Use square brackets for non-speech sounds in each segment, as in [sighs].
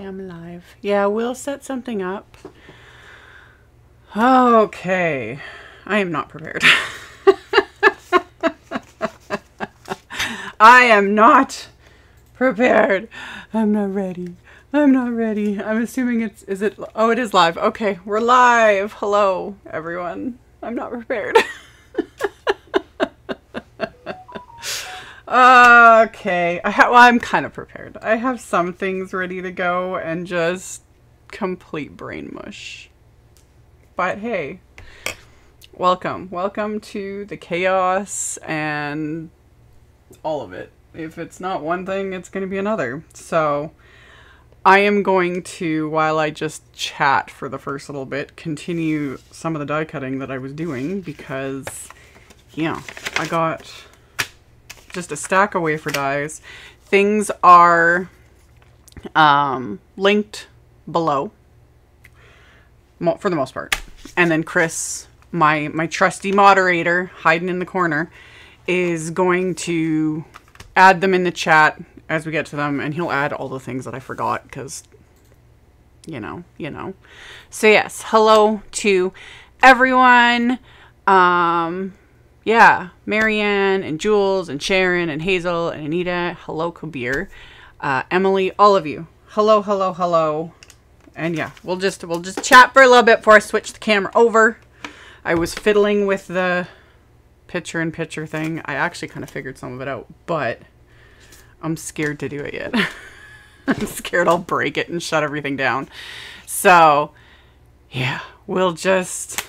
I'm live. Yeah, we'll set something up. Okay. I am not prepared. [laughs] I am not prepared. I'm not ready. I'm not ready. I'm assuming it's is it oh it is live. Okay, we're live. Hello everyone. I'm not prepared. [laughs] okay. I ha- well, I'm kind of prepared. I have some things ready to go and just complete brain mush. But hey, welcome. Welcome to the chaos and all of it. If it's not one thing, it's going to be another. So, I am going to, while I just chat for the first little bit, continue some of the die cutting that I was doing because, yeah, I got just a stack of wafer dies. Things are um, linked below for the most part. And then Chris, my my trusty moderator, hiding in the corner, is going to add them in the chat as we get to them, and he'll add all the things that I forgot because, you know, you know. So yes, hello to everyone. Um, yeah, Marianne and Jules and Sharon and Hazel and Anita. Hello, Kabir, uh, Emily, all of you. Hello, hello, hello. And yeah, we'll just we'll just chat for a little bit before I switch the camera over. I was fiddling with the picture in picture thing. I actually kind of figured some of it out, but I'm scared to do it yet. [laughs] I'm scared I'll break it and shut everything down. So, yeah, we'll just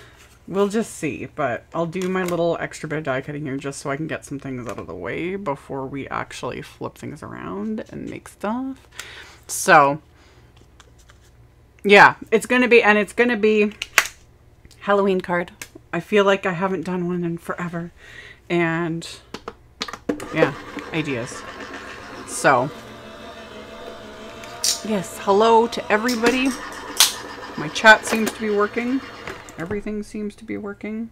we'll just see, but I'll do my little extra bit of die cutting here just so I can get some things out of the way before we actually flip things around and make stuff. So, yeah, it's going to be and it's going to be Halloween card. I feel like I haven't done one in forever. And yeah, ideas. So, yes, hello to everybody. My chat seems to be working. Everything seems to be working.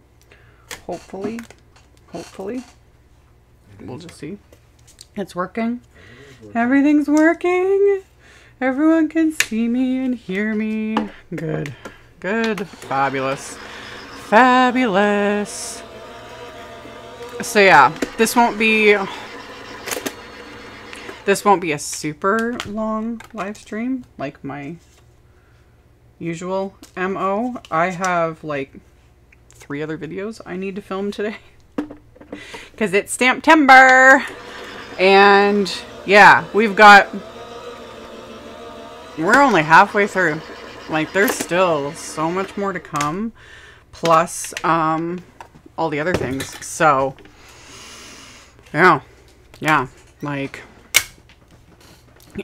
Hopefully. Hopefully. We'll just see. It's working. Everything's working. Everyone can see me and hear me. Good. Good. Fabulous. Fabulous. So yeah, this won't be this won't be a super long live stream like my usual MO. I have like three other videos I need to film today. [laughs] Because it's Stamptember and yeah we've got we're only halfway through. Like there's still so much more to come plus um all the other things. So yeah yeah like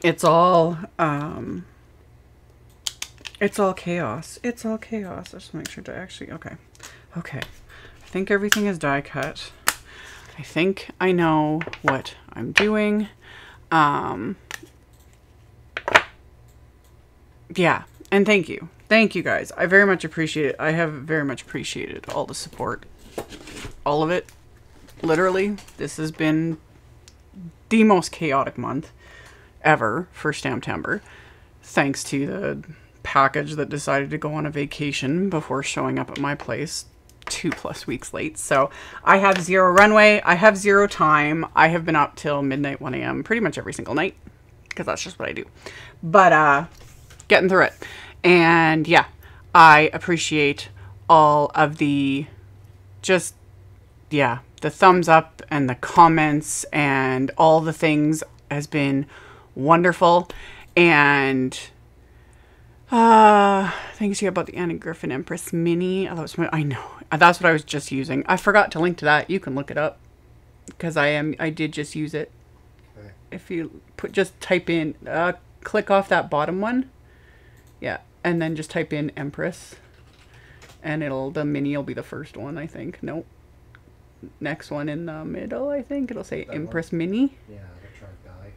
it's all um it's all chaos. It's all chaos. Let's make sure to actually okay. Okay. I think everything is die cut. I think i know what i'm doing. Um yeah. And thank you. Thank you guys. I very much appreciate it. I have very much appreciated all the support. All of it. Literally this has been the most chaotic month ever for Stamptember, thanks to the package that decided to go on a vacation before showing up at my place two plus weeks late. So I have zero runway. I have zero time. I have been up till midnight, 1 a.m. pretty much every single night because that's just what I do. But uh, getting through it. And yeah, I appreciate all of the just, yeah, the thumbs up and the comments and all the things has been wonderful. And thanks you about the Annie Griffin Empress Mini. Oh, that was my, I know that's what I was just using. I forgot to link to that. You can look it up because I am I did just use it. Okay. If you put just type in uh, click off that bottom one, yeah, and then just type in Empress, and it'll the mini will be the first one. I think. Nope. Next one in the middle, I think it'll say that Empress one? Mini. Yeah, the guy.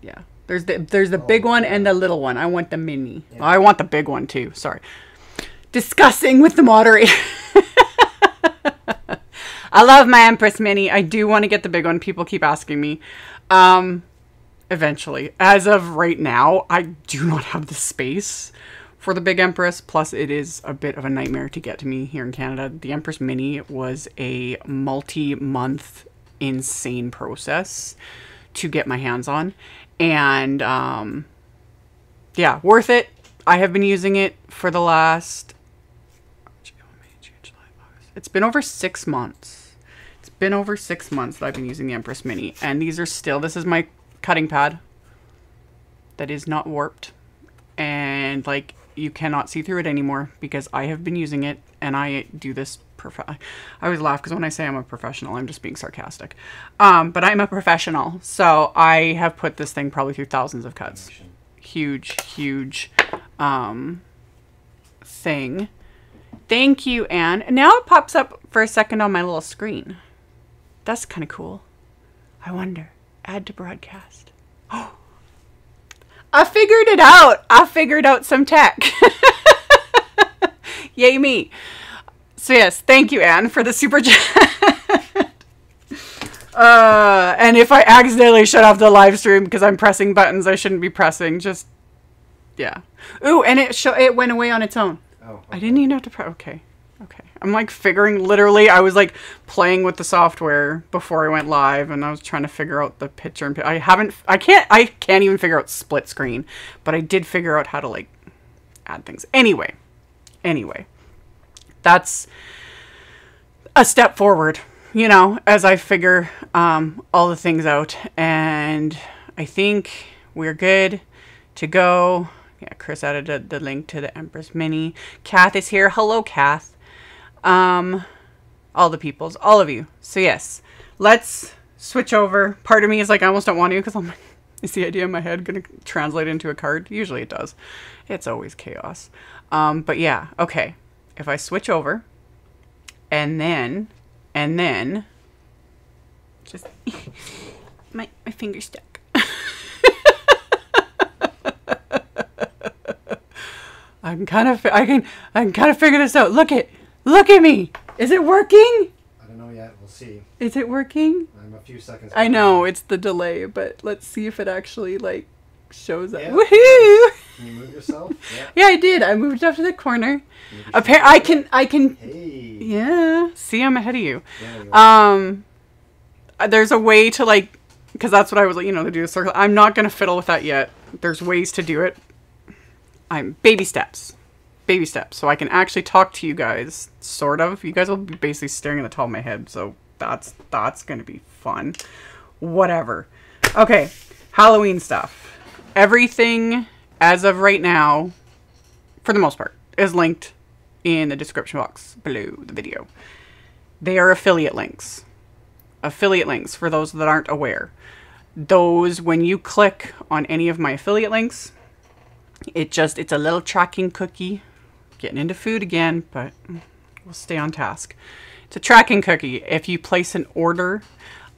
Yeah. There's the there's the oh, big one and the little one. I want the mini. Yeah. I want the big one too. Sorry. Discussing with the moderator. [laughs] I love my Empress Mini. I do want to get the big one. People keep asking me. Um, eventually. As of right now, I do not have the space for the Big Empress. Plus, it is a bit of a nightmare to get to me here in Canada. The Empress Mini was a multi month insane process to get my hands on. And um, yeah, worth it. I have been using it for the last. It's been over six months. It's been over six months that I've been using the Empress Mini. And these are still. This is my cutting pad that is not warped. And like you cannot see through it anymore because I have been using it and I do this prof- I always laugh because when I say I'm a professional, I'm just being sarcastic. Um, but I'm a professional, so I have put this thing probably through thousands of cuts. Huge, huge um, thing. Thank you, Anne. Now it pops up for a second on my little screen. That's kind of cool. I wonder. Add to broadcast. Oh, [gasps] I figured it out. I figured out some tech. [laughs] Yay me. So yes, thank you, Anne, for the super chat. [laughs] uh, and if I accidentally shut off the live stream because I'm pressing buttons I shouldn't be pressing, just yeah. Ooh, and it it went away on its own. Oh, I didn't even have to press. Okay, okay. I'm like figuring. Literally, I was like playing with the software before I went live, and I was trying to figure out the picture. And I haven't. I can't. I can't even figure out split screen, but I did figure out how to like add things. Anyway, anyway, that's a step forward. You know, as I figure um, all the things out, and I think we're good to go. Yeah, Chris added the, the link to the Empress Mini. Kath is here. Hello, Kath. Um, all the peoples, all of you. So yes, let's switch over. Part of me is like, I almost don't want to because I'm like, [laughs] is the idea in my head going to translate into a card? Usually it does. It's always chaos. Um, but yeah, okay. If I switch over, and then, and then, just [laughs] my my finger stuck. [laughs] I'm kind of I can I can kind of figure this out. Look at look at me. Is it working? I don't know yet. We'll see. Is it working? I'm a few seconds. I know it's the delay, but let's see if it actually like shows up. Yeah. Woohoo! Can you move yourself? [laughs] Yeah. Yeah, I did. I moved up to the corner. Appar- I can I can Hey. yeah. See, I'm ahead of you. You. Um, uh, there's a way to like, because that's what I was like, you know, to do a circle. I'm not gonna fiddle with that yet. There's ways to do it. I'm baby steps, baby steps, so I can actually talk to you guys, sort of. You guys will be basically staring at the top of my head, so that's that's gonna be fun. Whatever. Okay, Halloween stuff. Everything as of right now, for the most part, is linked in the description box below the video. They are affiliate links. Affiliate links, for those that aren't aware. Those, when you click on any of my affiliate links, it just, it's a little tracking cookie. Getting into food again, but we'll stay on task. It's a tracking cookie. If you place an order,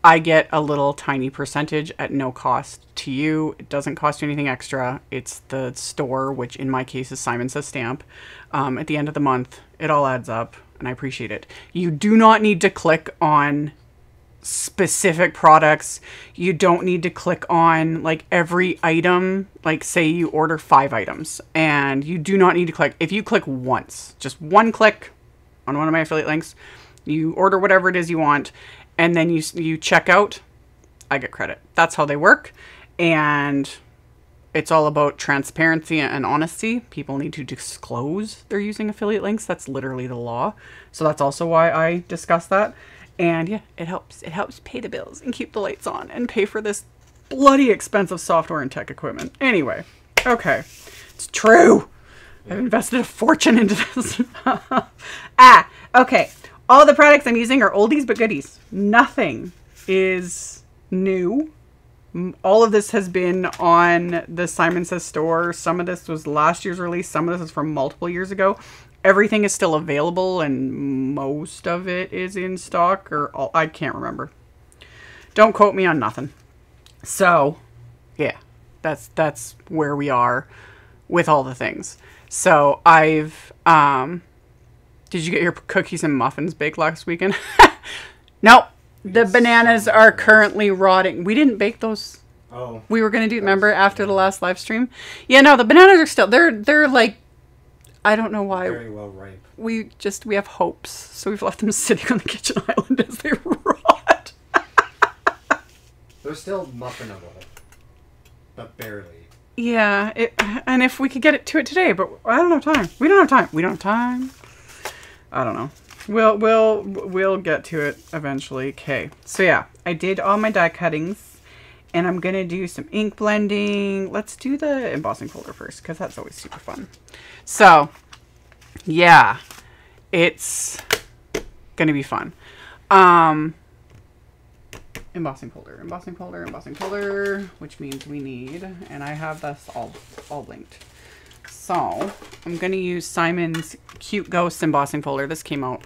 I get a little tiny percentage at no cost to you. It doesn't cost you anything extra. It's the store, which in my case is Simon Says Stamp. Um, at the end of the month, it all adds up, and I appreciate it. You do not need to click on specific products. You don't need to click on like every item. Like, say you order five items, and you do not need to click. If you click once, just one click on one of my affiliate links, you order whatever it is you want, and then you you check out. I get credit. That's how they work, and it's all about transparency and honesty. People need to disclose they're using affiliate links. That's literally the law. So that's also why I discuss that. And yeah, it helps. It helps pay the bills and keep the lights on and pay for this bloody expensive software and tech equipment. Anyway, okay. It's true. I've invested a fortune into this. [laughs] ah, okay. All the products I'm using are oldies but goodies. Nothing is new. All of this has been on the Simon Says store. Some of this was last year's release. Some of this is from multiple years ago. Everything is still available, and most of it is in stock, or all, I can't remember. Don't quote me on nothing. So, yeah, that's that's where we are with all the things. So I've um, did you get your cookies and muffins baked last weekend? [laughs] nope. The bananas are currently rotting. We didn't bake those. Oh, We were gonna do. Remember after the last live stream? Yeah, no, the bananas are still. They're they're like. I don't know why. very well ripe. We just we have hopes, so we've left them [laughs] sitting on the kitchen [laughs] island as they rot. They're still muffinable, but barely. Yeah, it, and if we could get it to it today, but I don't have time. We don't have time. We don't have time. I don't know. We'll we'll we'll get to it eventually. Okay. So yeah, I did all my die cuttings, and I'm gonna do some ink blending. Let's do the embossing folder first, because that's always super fun. So, yeah, it's gonna be fun. Um, embossing folder, embossing folder, embossing folder, which means we need, and I have this all all linked. So I'm gonna use Simon's Cute Ghost embossing folder. This came out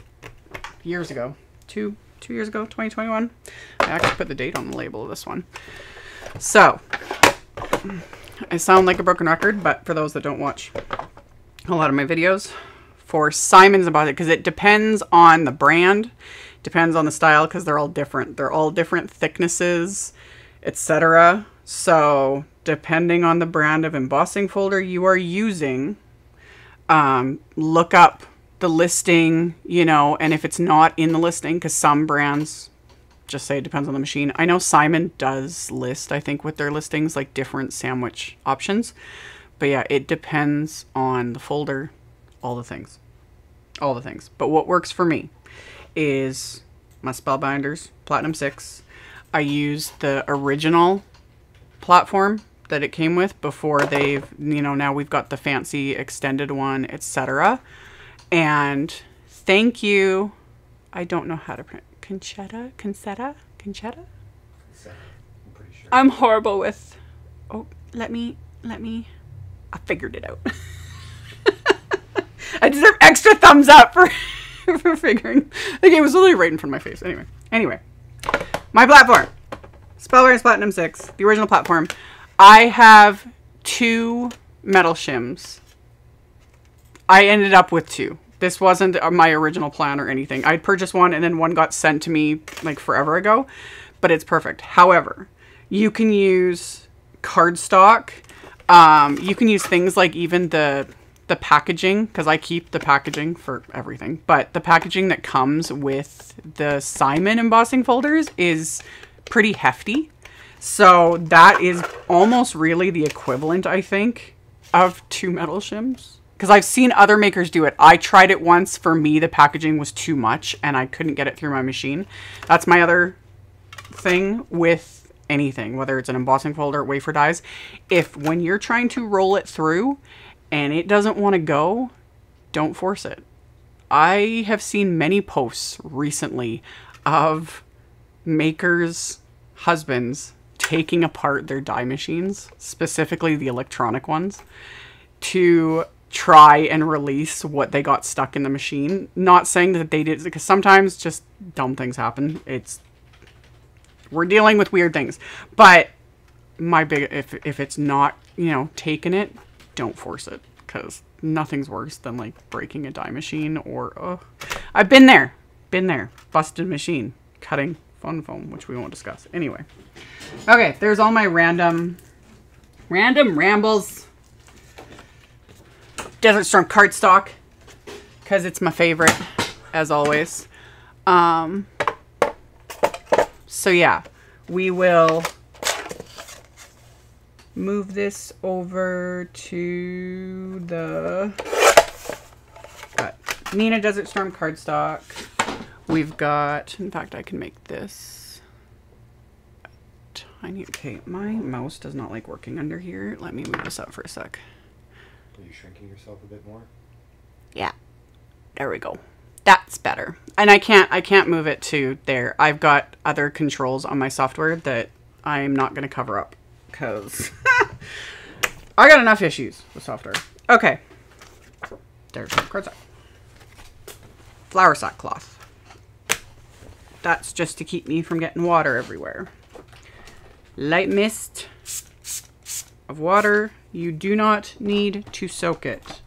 years ago, two two years ago, 2021. I actually put the date on the label of this one. So I sound like a broken record, but for those that don't watch a lot of my videos, for Simon's embossing, because it depends on the brand, depends on the style, because they're all different. They're all different thicknesses, etc. So depending on the brand of embossing folder you are using, um, look up the listing, you know, and if it's not in the listing, because some brands just say it depends on the machine. I know Simon does list, I think, with their listings, like different sandwich options. But yeah, it depends on the folder, all the things. All the things. But what works for me is my Spellbinders Platinum 6. I use the original platform that it came with before they've, you know, now we've got the fancy extended one, etc. And thank you. I don't know how to print Conchetta, Concetta, Conchetta. I'm pretty sure. I'm horrible with. Oh, let me, let me. I figured it out. [laughs] I deserve extra thumbs up for [laughs] for figuring. The game was literally right in front of my face. Anyway, anyway, my platform, Spellbinders Platinum Six, the original platform. I have two metal shims. I ended up with two. This wasn't my original plan or anything. I'd purchased one and then one got sent to me like forever ago, but it's perfect. However, you can use cardstock. Um, you can use things like even the the packaging because I keep the packaging for everything. But the packaging that comes with the Simon embossing folders is pretty hefty. So that is almost really the equivalent, I think, of two metal shims. Because I've seen other makers do it. I tried it once. For me, the packaging was too much and I couldn't get it through my machine. That's my other thing with anything, whether it's an embossing folder, wafer dies. If when you're trying to roll it through and it doesn't want to go, don't force it. I have seen many posts recently of makers' husbands taking apart their die machines, specifically the electronic ones, to try and release what they got stuck in the machine. Not saying that they did, because sometimes just dumb things happen. It's we're dealing with weird things, but my big if if it's not you know taking it, don't force it because nothing's worse than like breaking a die machine or oh, I've been there, been there, busted machine, cutting fun foam, which we won't discuss anyway. Okay, there's all my random, random rambles. Desert Storm cardstock because it's my favorite, as always. Um, so yeah, we will move this over to the Neenah Desert Storm cardstock. We've got, in fact, I can make this tiny. Okay, my mouse does not like working under here. Let me move this up for a sec. Are you shrinking yourself a bit more? Yeah. There we go. That's better. And I can't I can't move it to there. I've got other controls on my software that I'm not going to cover up cuz [laughs] I got enough issues with software. Okay. There's some Flower Flour sackcloth. That's just to keep me from getting water everywhere. Light mist of water. You do not need to soak it.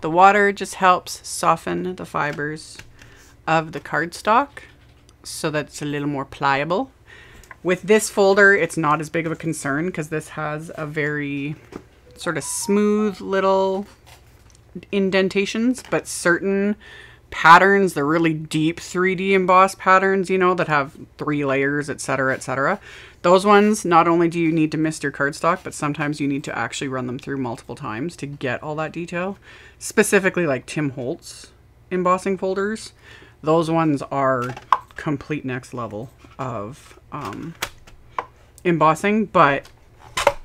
The water just helps soften the fibers of the cardstock so that it's a little more pliable. With this folder, it's not as big of a concern because this has a very sort of smooth little indentations, but certain patterns, the really deep 3D embossed patterns, you know, that have three layers, etc., etc. Those ones, not only do you need to mist your cardstock, but sometimes you need to actually run them through multiple times to get all that detail. Specifically, like Tim Holtz embossing folders, those ones are complete next level of um, embossing, but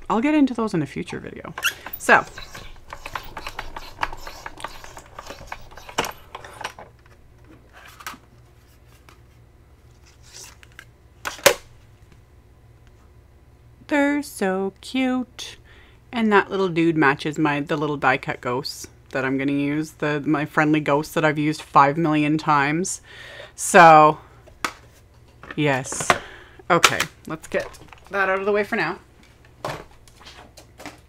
I'll get into those in a future video. So, they're so cute. And that little dude matches my the little die cut ghosts that I'm gonna use. The my friendly ghost that I've used five million times. So yes. Okay, let's get that out of the way for now.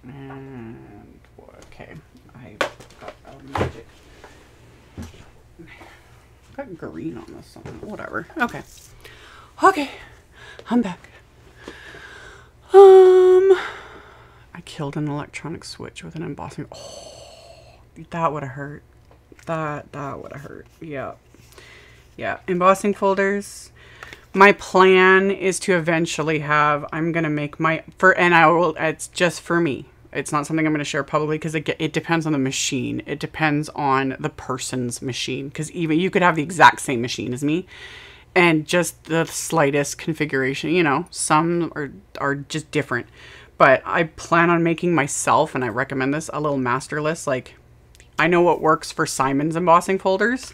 And okay, I got a magic. Got green on this one. Whatever. Okay. Okay. I'm back. Um I killed an electronic switch with an embossing. Oh, that would have hurt. That that would have hurt. Yeah. Yeah, embossing folders my plan is to eventually have i'm gonna make my for and i will it's just for me it's not something i'm gonna share publicly because it, it depends on the machine it depends on the person's machine because even you could have the exact same machine as me and just the slightest configuration you know some are are just different but i plan on making myself and i recommend this a little master list like i know what works for simon's embossing folders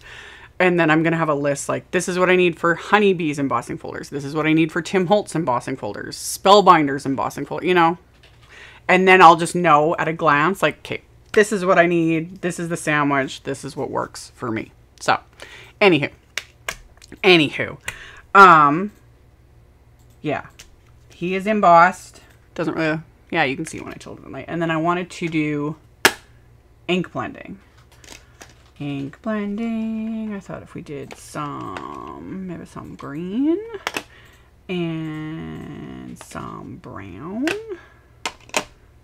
and then I'm going to have a list like this is what I need for honeybees embossing folders. This is what I need for Tim Holtz embossing folders, spellbinders embossing folder, you know. And then I'll just know at a glance like okay, this is what I need. This is the sandwich. This is what works for me. So, anywho. Anywho. Um yeah. He is embossed. Doesn't really yeah, you can see when I told him. And then I wanted to do ink blending ink blending. I thought if we did some, maybe some green and some brown,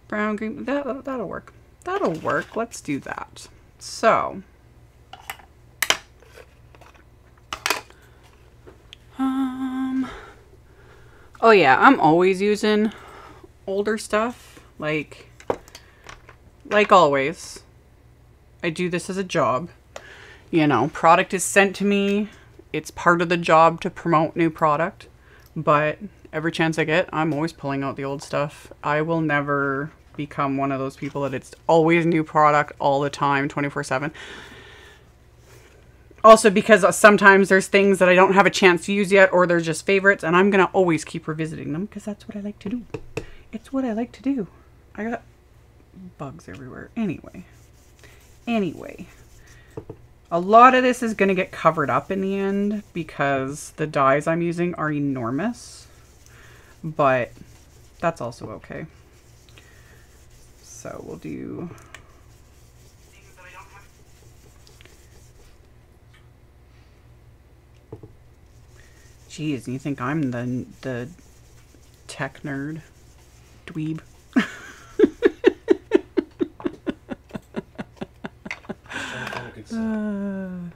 brown, green, that, that'll work. That'll work. Let's do that. So, oh yeah, I'm always using older stuff, like, like always. I do this as a job. You know, product is sent to me. It's part of the job to promote new product. But every chance I get, I'm always pulling out the old stuff. I will never become one of those people that it's always new product all the time, 24 7. Also, because sometimes there's things that I don't have a chance to use yet, or they're just favorites, and I'm going to always keep revisiting them because that's what I like to do. It's what I like to do. I got bugs everywhere. Anyway. Anyway, a lot of this is going to get covered up in the end because the dies I'm using are enormous, but that's also okay. So we'll do... Jeez, you think I'm the, the tech nerd? Dweeb? Uh,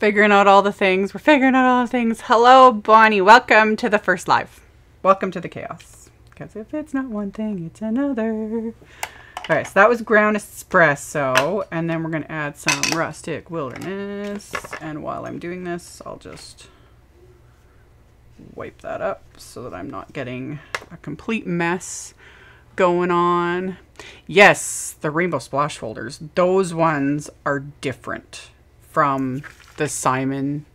figuring out all the things. We're figuring out all the things. Hello, Bonnie. Welcome to the first live. Welcome to the chaos. Because if it's not one thing, it's another. All right, so that was ground espresso. And then we're going to add some rustic wilderness. And while I'm doing this, I'll just wipe that up so that I'm not getting a complete mess going on. Yes, the Rainbow Splash folders. Those ones are different from the Simon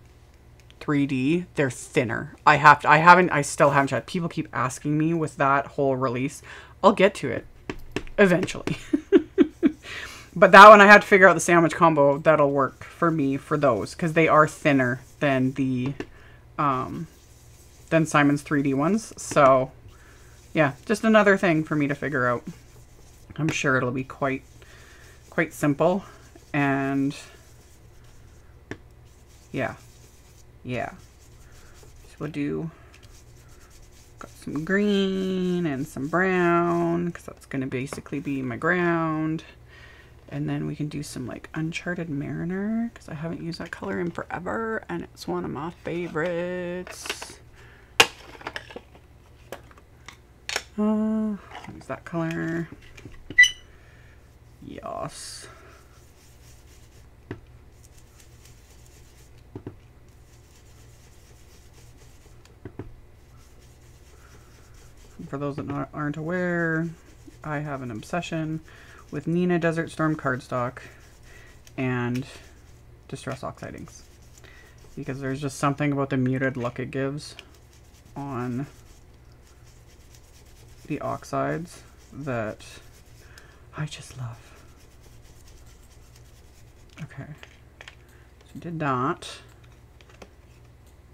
3D. They're thinner. I have to, I haven't I still haven't tried. People keep asking me with that whole release. I'll get to it eventually. [laughs] but that one I had to figure out the sandwich combo that'll work for me for those cuz they are thinner than the um than Simon's 3D ones. So yeah, just another thing for me to figure out. I'm sure it'll be quite quite simple and yeah. Yeah. So we'll do some green and some brown because that's going to basically be my ground. And then we can do some like Uncharted Mariner because I haven't used that color in forever and it's one of my favorites. Uh, use that color. Yes. For those that not, aren't aware, I have an obsession with Neenah Desert Storm cardstock and Distress Oxide inks. Because there's just something about the muted look it gives on the oxides that I just love. Okay. So did that.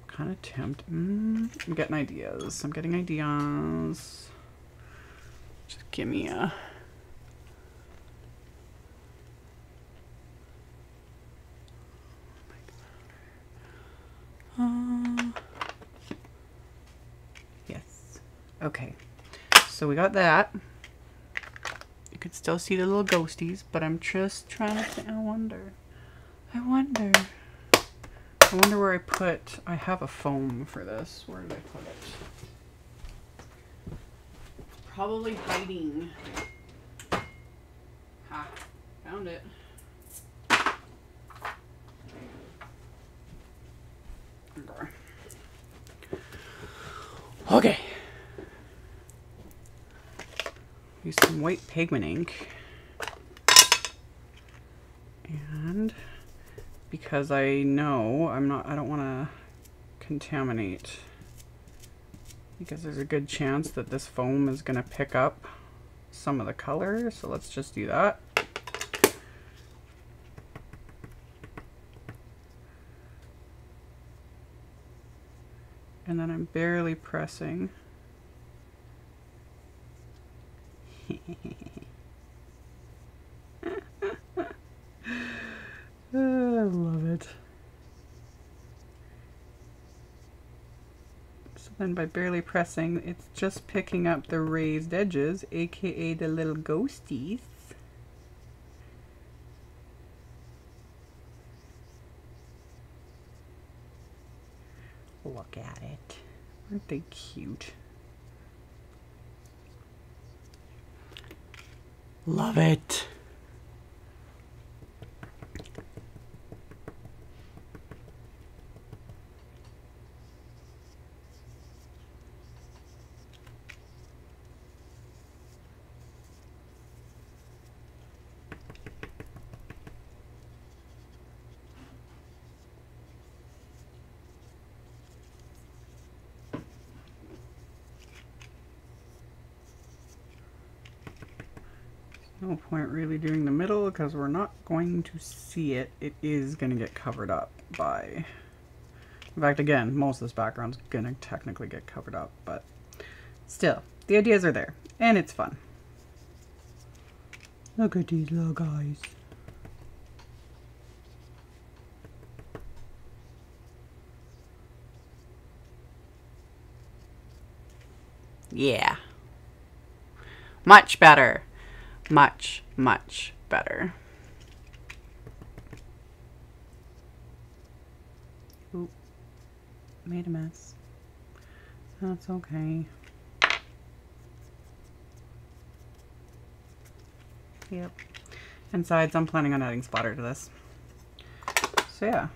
Kind of tempt. Mm, I'm getting ideas. I'm getting ideas. Just give me a. Uh, yes. Okay. So we got that. You can still see the little ghosties, but I'm just trying to. I wonder. I wonder. I wonder where I put. I have a foam for this. Where did I put it? Probably hiding. Ha! Found it. Okay. Okay. Use some white pigment ink. And because I know I'm not, I don't want to contaminate because there's a good chance that this foam is going to pick up some of the color. So let's just do that. And then I'm barely pressing. I love it. Then by barely pressing, it's just picking up the raised edges, aka the little ghosties. Look at it. Aren't they cute? Love it. No point really doing the middle because we're not going to see it. It is going to get covered up by... In fact, again, most of this background's going to technically get covered up, but still, the ideas are there, and it's fun. Look at these little guys. Yeah. Much better much, much better. Oop, made a mess. That's okay. Yep. And sides, I'm planning on adding splatter to this. So yeah.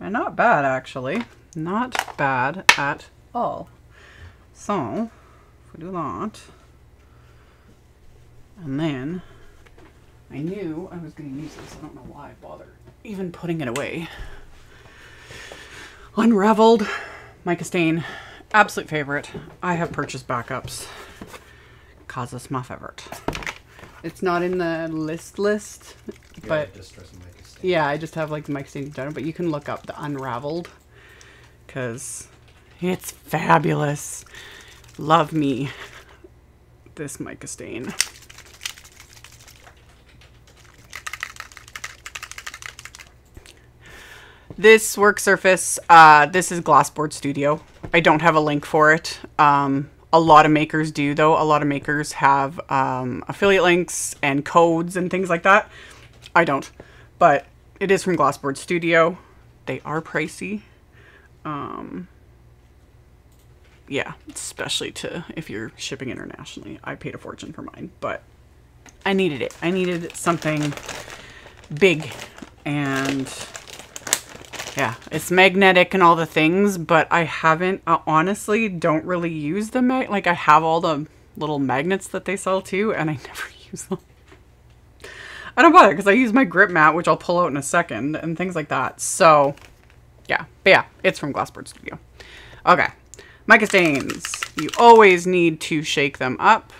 And not bad, actually. Not bad at all. So, if we do that, and then I knew I was going to use this. I don't know why I bothered even putting it away. Unraveled Mica Stain. Absolute favorite. I have purchased backups. Causes my favorite. It's not in the list list, but yeah, I just have like the Mica Stain general, but you can look up the Unraveled because it's fabulous. Love me this Mica Stain. This work surface, uh, this is Glassboard Studio. I don't have a link for it. Um, a lot of makers do, though. A lot of makers have um, affiliate links and codes and things like that. I don't, but it is from Glassboard Studio. They are pricey. Um, yeah, especially to if you're shipping internationally. I paid a fortune for mine, but I needed it. I needed something big and yeah, it's magnetic and all the things, but I haven't, I honestly don't really use the mag, like I have all the little magnets that they sell too, and I [laughs] never use them. I don't bother because I use my grip mat, which I'll pull out in a second, and things like that. So, yeah. But yeah, it's from Glassboard Studio. Okay. Mica stains. You always need to shake them up.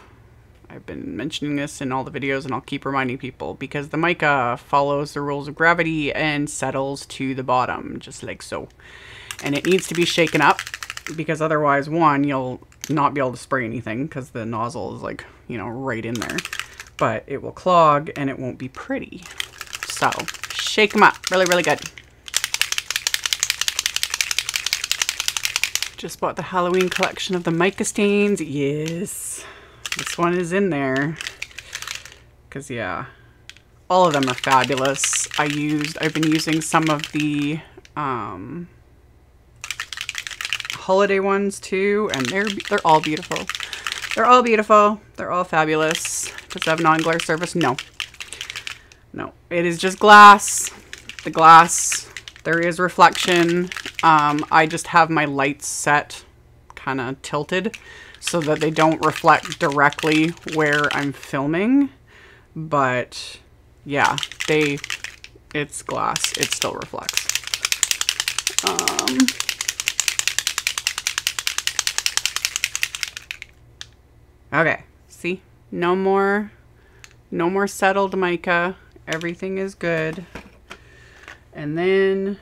I've been mentioning this in all the videos and I'll keep reminding people because the mica follows the rules of gravity and settles to the bottom, just like so. And it needs to be shaken up because otherwise, one, you'll not be able to spray anything because the nozzle is like, you know, right in there. But it will clog and it won't be pretty. So, shake them up. Really, really good. Just bought the Halloween collection of the mica stains. Yes. This one is in there. Because, yeah. All of them are fabulous. I used, I've been using some of the, um, holiday ones too. And they're, they're all beautiful. They're all beautiful. They're all fabulous. Does it have non-glare surface? No. No. It is just glass. The glass, there is reflection. Um, I just have my lights set kind of tilted so that they don't reflect directly where I'm filming. But yeah, they, it's glass. It still reflects. Um, okay, see? No more, no more settled mica. Everything is good. And then,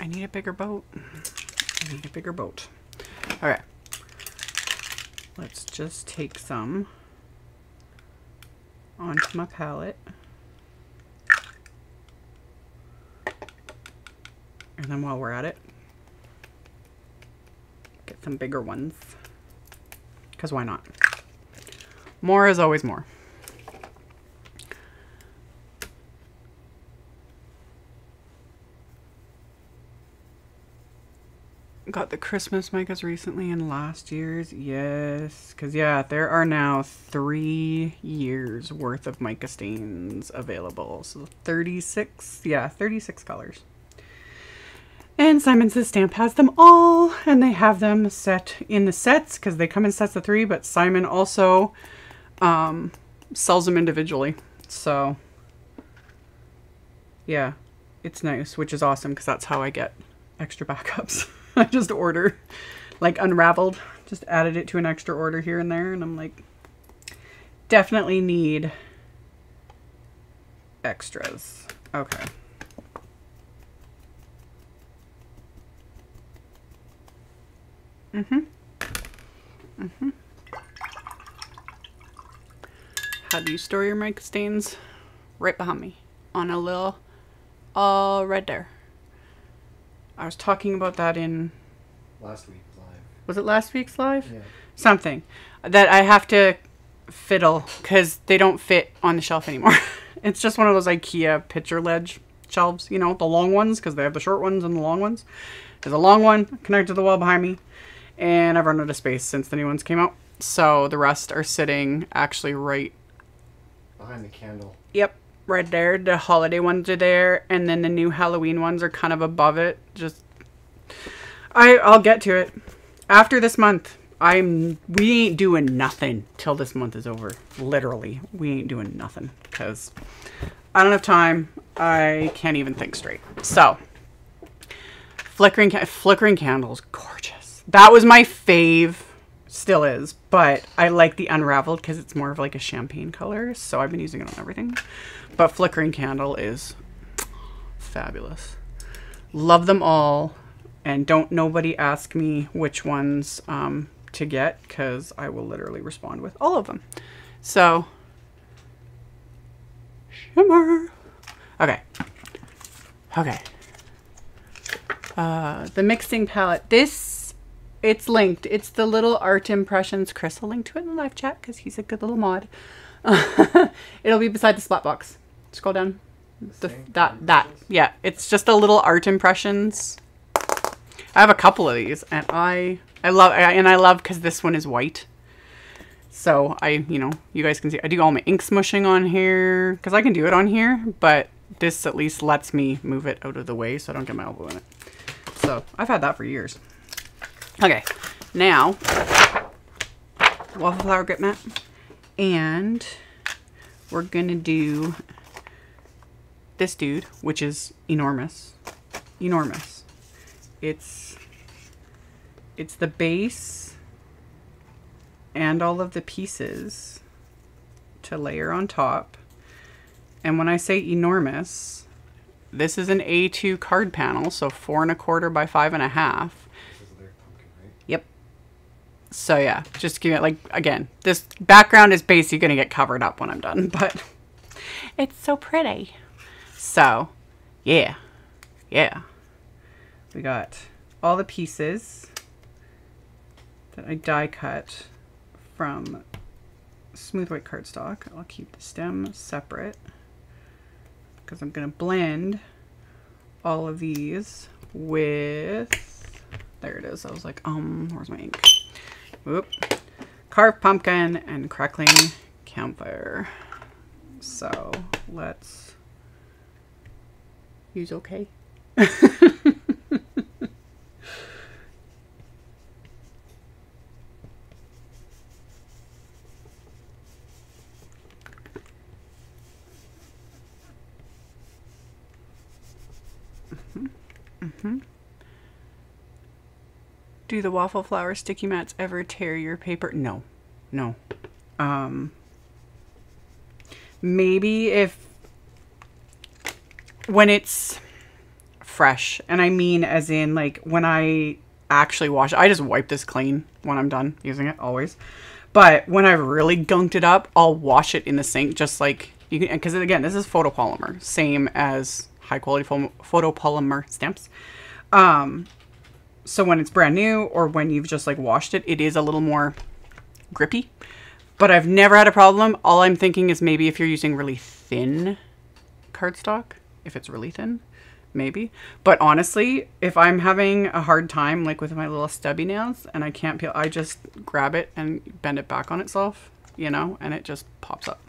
I need a bigger boat. I need a bigger boat. Okay. Let's just take some onto my palette. And then while we're at it, get some bigger ones. Because why not? More is always more. Got the Christmas micas recently and last year's. Yes. Because, yeah, there are now three years worth of mica stains available. So 36, yeah, 36 colors. And Simon Says Stamp has them all, and they have them set in the sets because they come in sets of three, but Simon also um, sells them individually. So, yeah, it's nice, which is awesome because that's how I get extra backups. [laughs] [laughs] I just order like unraveled, just added it to an extra order here and there, and I'm like, definitely need extras. Okay. Mm-hmm. Mm-hmm. How do you store your mica stains? Right behind me on a little uh right there. I was talking about that in last week's live. Was it last week's live? Yeah. Something that I have to fiddle because they don't fit on the shelf anymore. [laughs] it's just one of those IKEA picture ledge shelves, you know, the long ones because they have the short ones and the long ones. There's a long one connected to the wall behind me, and I've run out of space since the new ones came out. So the rest are sitting actually right behind the candle. Yep, right there. The holiday ones are there, and then the new Halloween ones are kind of above it. Just I I'll get to it after this month. I'm we ain't doing nothing till this month is over. Literally, we ain't doing nothing because I don't have time. I can't even think straight. So, flickering flickering candles, gorgeous. That was my fave still is, but I like the unraveled because it's more of like a champagne color. So I've been using it on everything. But flickering candle is fabulous. Love them all, and don't nobody ask me which ones um, to get because I will literally respond with all of them. So shimmer. Okay. Okay. Uh, the mixing palette. This, it's linked. It's the little art impressions. Chris will link to it in the live chat because he's a good little mod. [laughs] It'll be beside the spot box. Scroll down. The, that that yeah. It's just a little art impressions. I have a couple of these, and I I love and I love because this one is white. So I, you know, you guys can see I do all my ink smushing on here because I can do it on here, but this at least lets me move it out of the way so I don't get my elbow in it. So I've had that for years. Okay, now waffle flower grip mat, and we're gonna do this dude, which is enormous, enormous. It's it's the base and all of the pieces to layer on top. And when I say enormous, this is an A2 card panel, so four and a quarter by five and a half. This is a big pumpkin, right? Yep. So yeah, just give it like again, this background is basically gonna get covered up when I'm done, [laughs] but it's so pretty. So yeah, yeah. We got all the pieces that I die cut from smooth white cardstock. I'll keep the stem separate because I'm gonna blend all of these with there it is. I was like, um, where's my ink? Whoop. Carved pumpkin and crackling campfire. So let's use okay. [laughs] Do the waffle flower sticky mats ever tear your paper? No, no. Um, maybe if when it's fresh, and I mean as in like when I actually wash I just wipe this clean when I'm done using it always. But when I've really gunked it up, I'll wash it in the sink just like you can. Because again, this is photopolymer, same as high quality photopolymer stamps. Um, so when it's brand new or when you've just like washed it, it is a little more grippy. But I've never had a problem. All I'm thinking is maybe if you're using really thin cardstock, if it's really thin, maybe. But honestly, if I'm having a hard time like with my little stubby nails and I can't peel, I just grab it and bend it back on itself, you know, and it just pops up.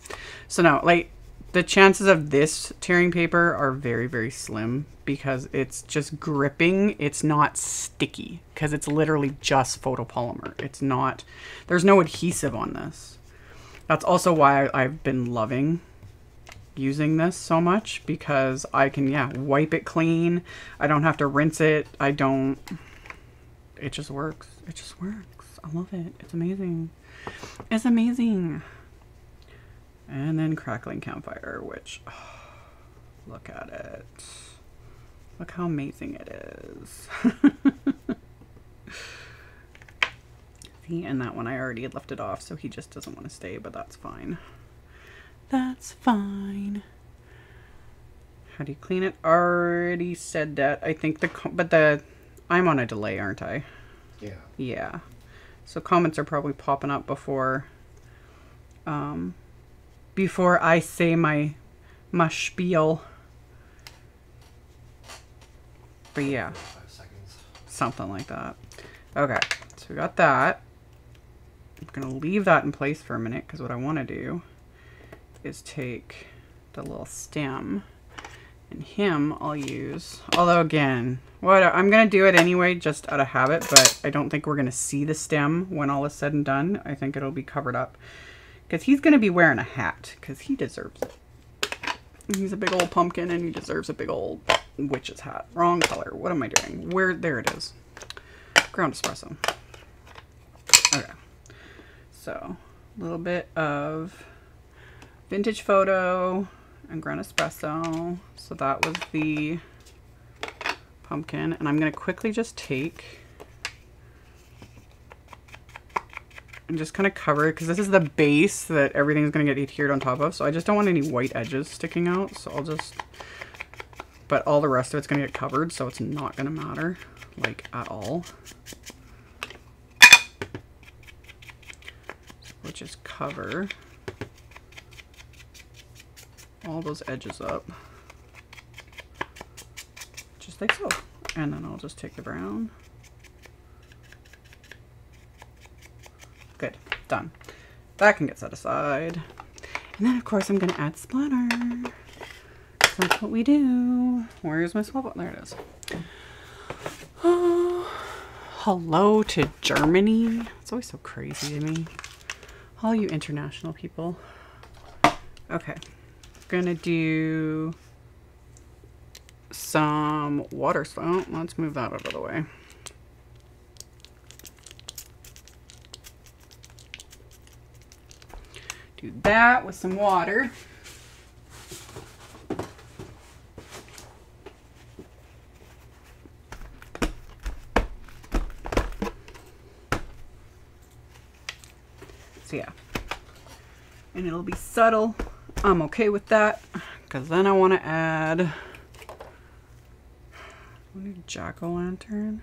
So no, like the chances of this tearing paper are very very slim because it's just gripping. It's not sticky because it's literally just photopolymer. It's not there's no adhesive on this. That's also why i've been loving using this so much because i can yeah wipe it clean. I don't have to rinse it. I don't it just works. It just works. I love it. It's amazing. It's amazing and then crackling campfire, which oh, [sighs] look at it. Look how amazing it is. [laughs] See, and that one I already had left it off, so he just doesn't want to stay, but that's fine. That's fine. How do you clean it? Already said that. I think the, but the, I'm on a delay, aren't I? Yeah. Yeah. So comments are probably popping up before, um, before I say my my spiel. But yeah, something like that. Okay, so we got that. I'm gonna leave that in place for a minute because what I want to do is take the little stem and him I'll use. Although again, what I'm gonna do it anyway just out of habit, but I don't think we're gonna see the stem when all is said and done. I think it'll be covered up because he's gonna be wearing a hat because he deserves it. He's a big old pumpkin and he deserves a big old witch's hat. Wrong color. What am I doing? Where? There it is. Ground espresso. Okay. So, a little bit of vintage photo and ground espresso. So that was the pumpkin. And I'm going to quickly just take and just kind of cover it because this is the base that everything's going to get adhered on top of. So I just don't want any white edges sticking out. So I'll just but all the rest of it's going to get covered, so it's not going to matter, like, at all. We'll just cover all those edges up. Just like so. And then I'll just take the brown. Good, done. That can get set aside. And then of course I'm gonna add splatter. That's what we do. Where's my swap? There it is. Oh, hello to Germany. It's always so crazy to me. All you international people. Okay. Gonna do some water spout. Let's move that out of the way. Do that with some water. So yeah. And it'll be subtle. I'm okay with that. Because then I want to add... Jack-o'-lantern.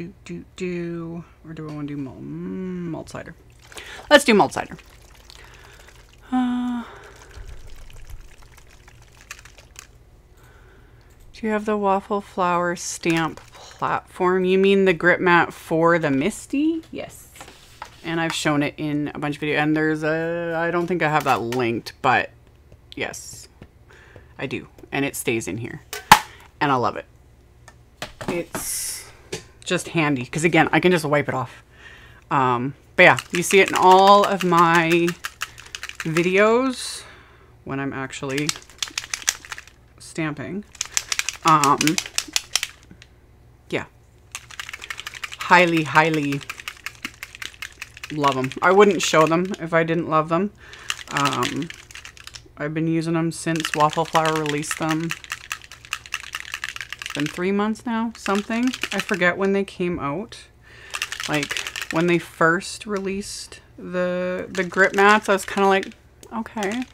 Do, do, do. Or do I want to do mulled, mm, mulled cider? Let's do mulled cider. Uh, do you have the waffle flower stamp platform? You mean the grip mat for the MISTI? Yes. And I've shown it in a bunch of videos. And there's a, I don't think I have that linked, but yes, I do. And it stays in here. And I love it. It's just handy. Because again, I can just wipe it off. Um, but yeah, you see it in all of my videos when I'm actually stamping. Um, yeah. Highly, highly love them. I wouldn't show them if I didn't love them. Um, I've been using them since Waffle Flower released them. It's been three months now, something. I forget when they came out. Like, when they first released the, the grip mats, I was kind of like, okay,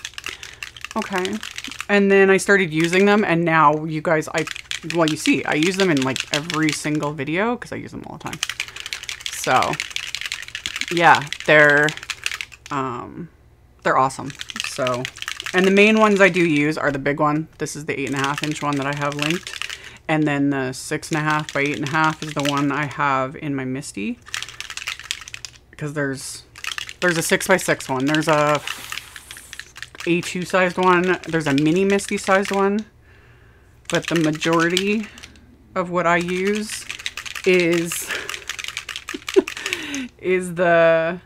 okay. And then I started using them, and now you guys, I, well, you see, I use them in like every single video, because I use them all the time. So, yeah, they're, um, they're awesome. So, and the main ones I do use are the big one. This is the eight and a half inch one that I have linked. And then the six and a half by eight and a half is the one I have in my MISTI. Because there's, there's a six by six one. There's a A2 sized one. There's a mini MISTI sized one. But the majority of what I use is [laughs] is the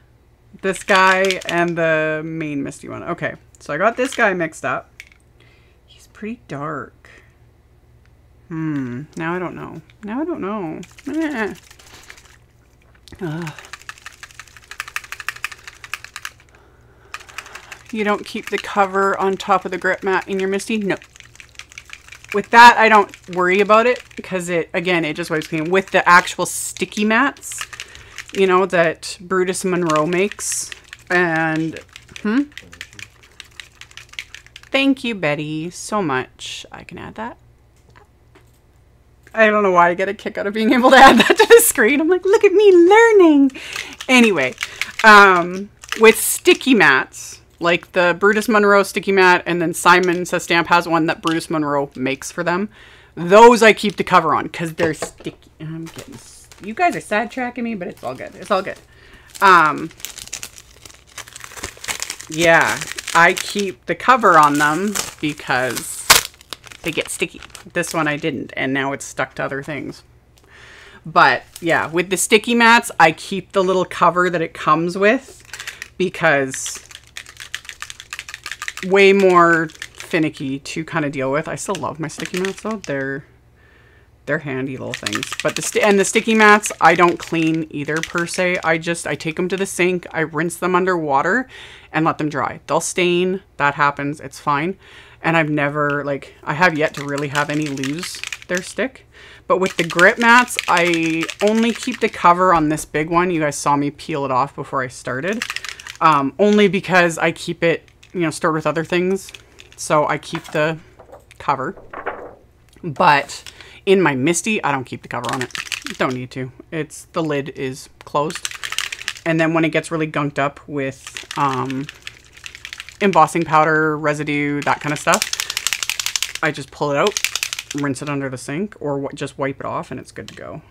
this guy and the main MISTI one. Okay, so I got this guy mixed up. He's pretty dark. Hmm, now I don't know. Now I don't know. You don't keep the cover on top of the grip mat in your MISTI? No. With that, I don't worry about it because it, again, it just wipes clean. With the actual sticky mats, you know, that Brutus Monroe makes. And, hmm? Thank you, Betty, so much. I can add that. I don't know why I get a kick out of being able to add that to the screen. I'm like, look at me learning. Anyway, um, with sticky mats, like the Brutus Monroe sticky mat, and then Simon Says Stamp has one that Brutus Monroe makes for them. Those I keep the cover on because they're sticky. I'm getting you guys are sidetracking me, but it's all good. It's all good. Um, yeah, I keep the cover on them because they get sticky. This one I didn't, and now it's stuck to other things. But yeah, with the sticky mats, I keep the little cover that it comes with because way more finicky to kind of deal with. I still love my sticky mats though. They're they're handy little things. But the and the sticky mats, I don't clean either per se. I just, I take them to the sink, I rinse them under water and let them dry. They'll stain, that happens, it's fine. And I've never, like, I have yet to really have any lose their stick. But with the grip mats, I only keep the cover on this big one. You guys saw me peel it off before I started. Um, only because I keep it, you know, stored with other things. So I keep the cover. But in my MISTI, I don't keep the cover on it. Don't need to. It's the lid is closed. And then when it gets really gunked up with um, embossing powder, residue, that kind of stuff, I just pull it out, rinse it under the sink, or just wipe it off and it's good to go.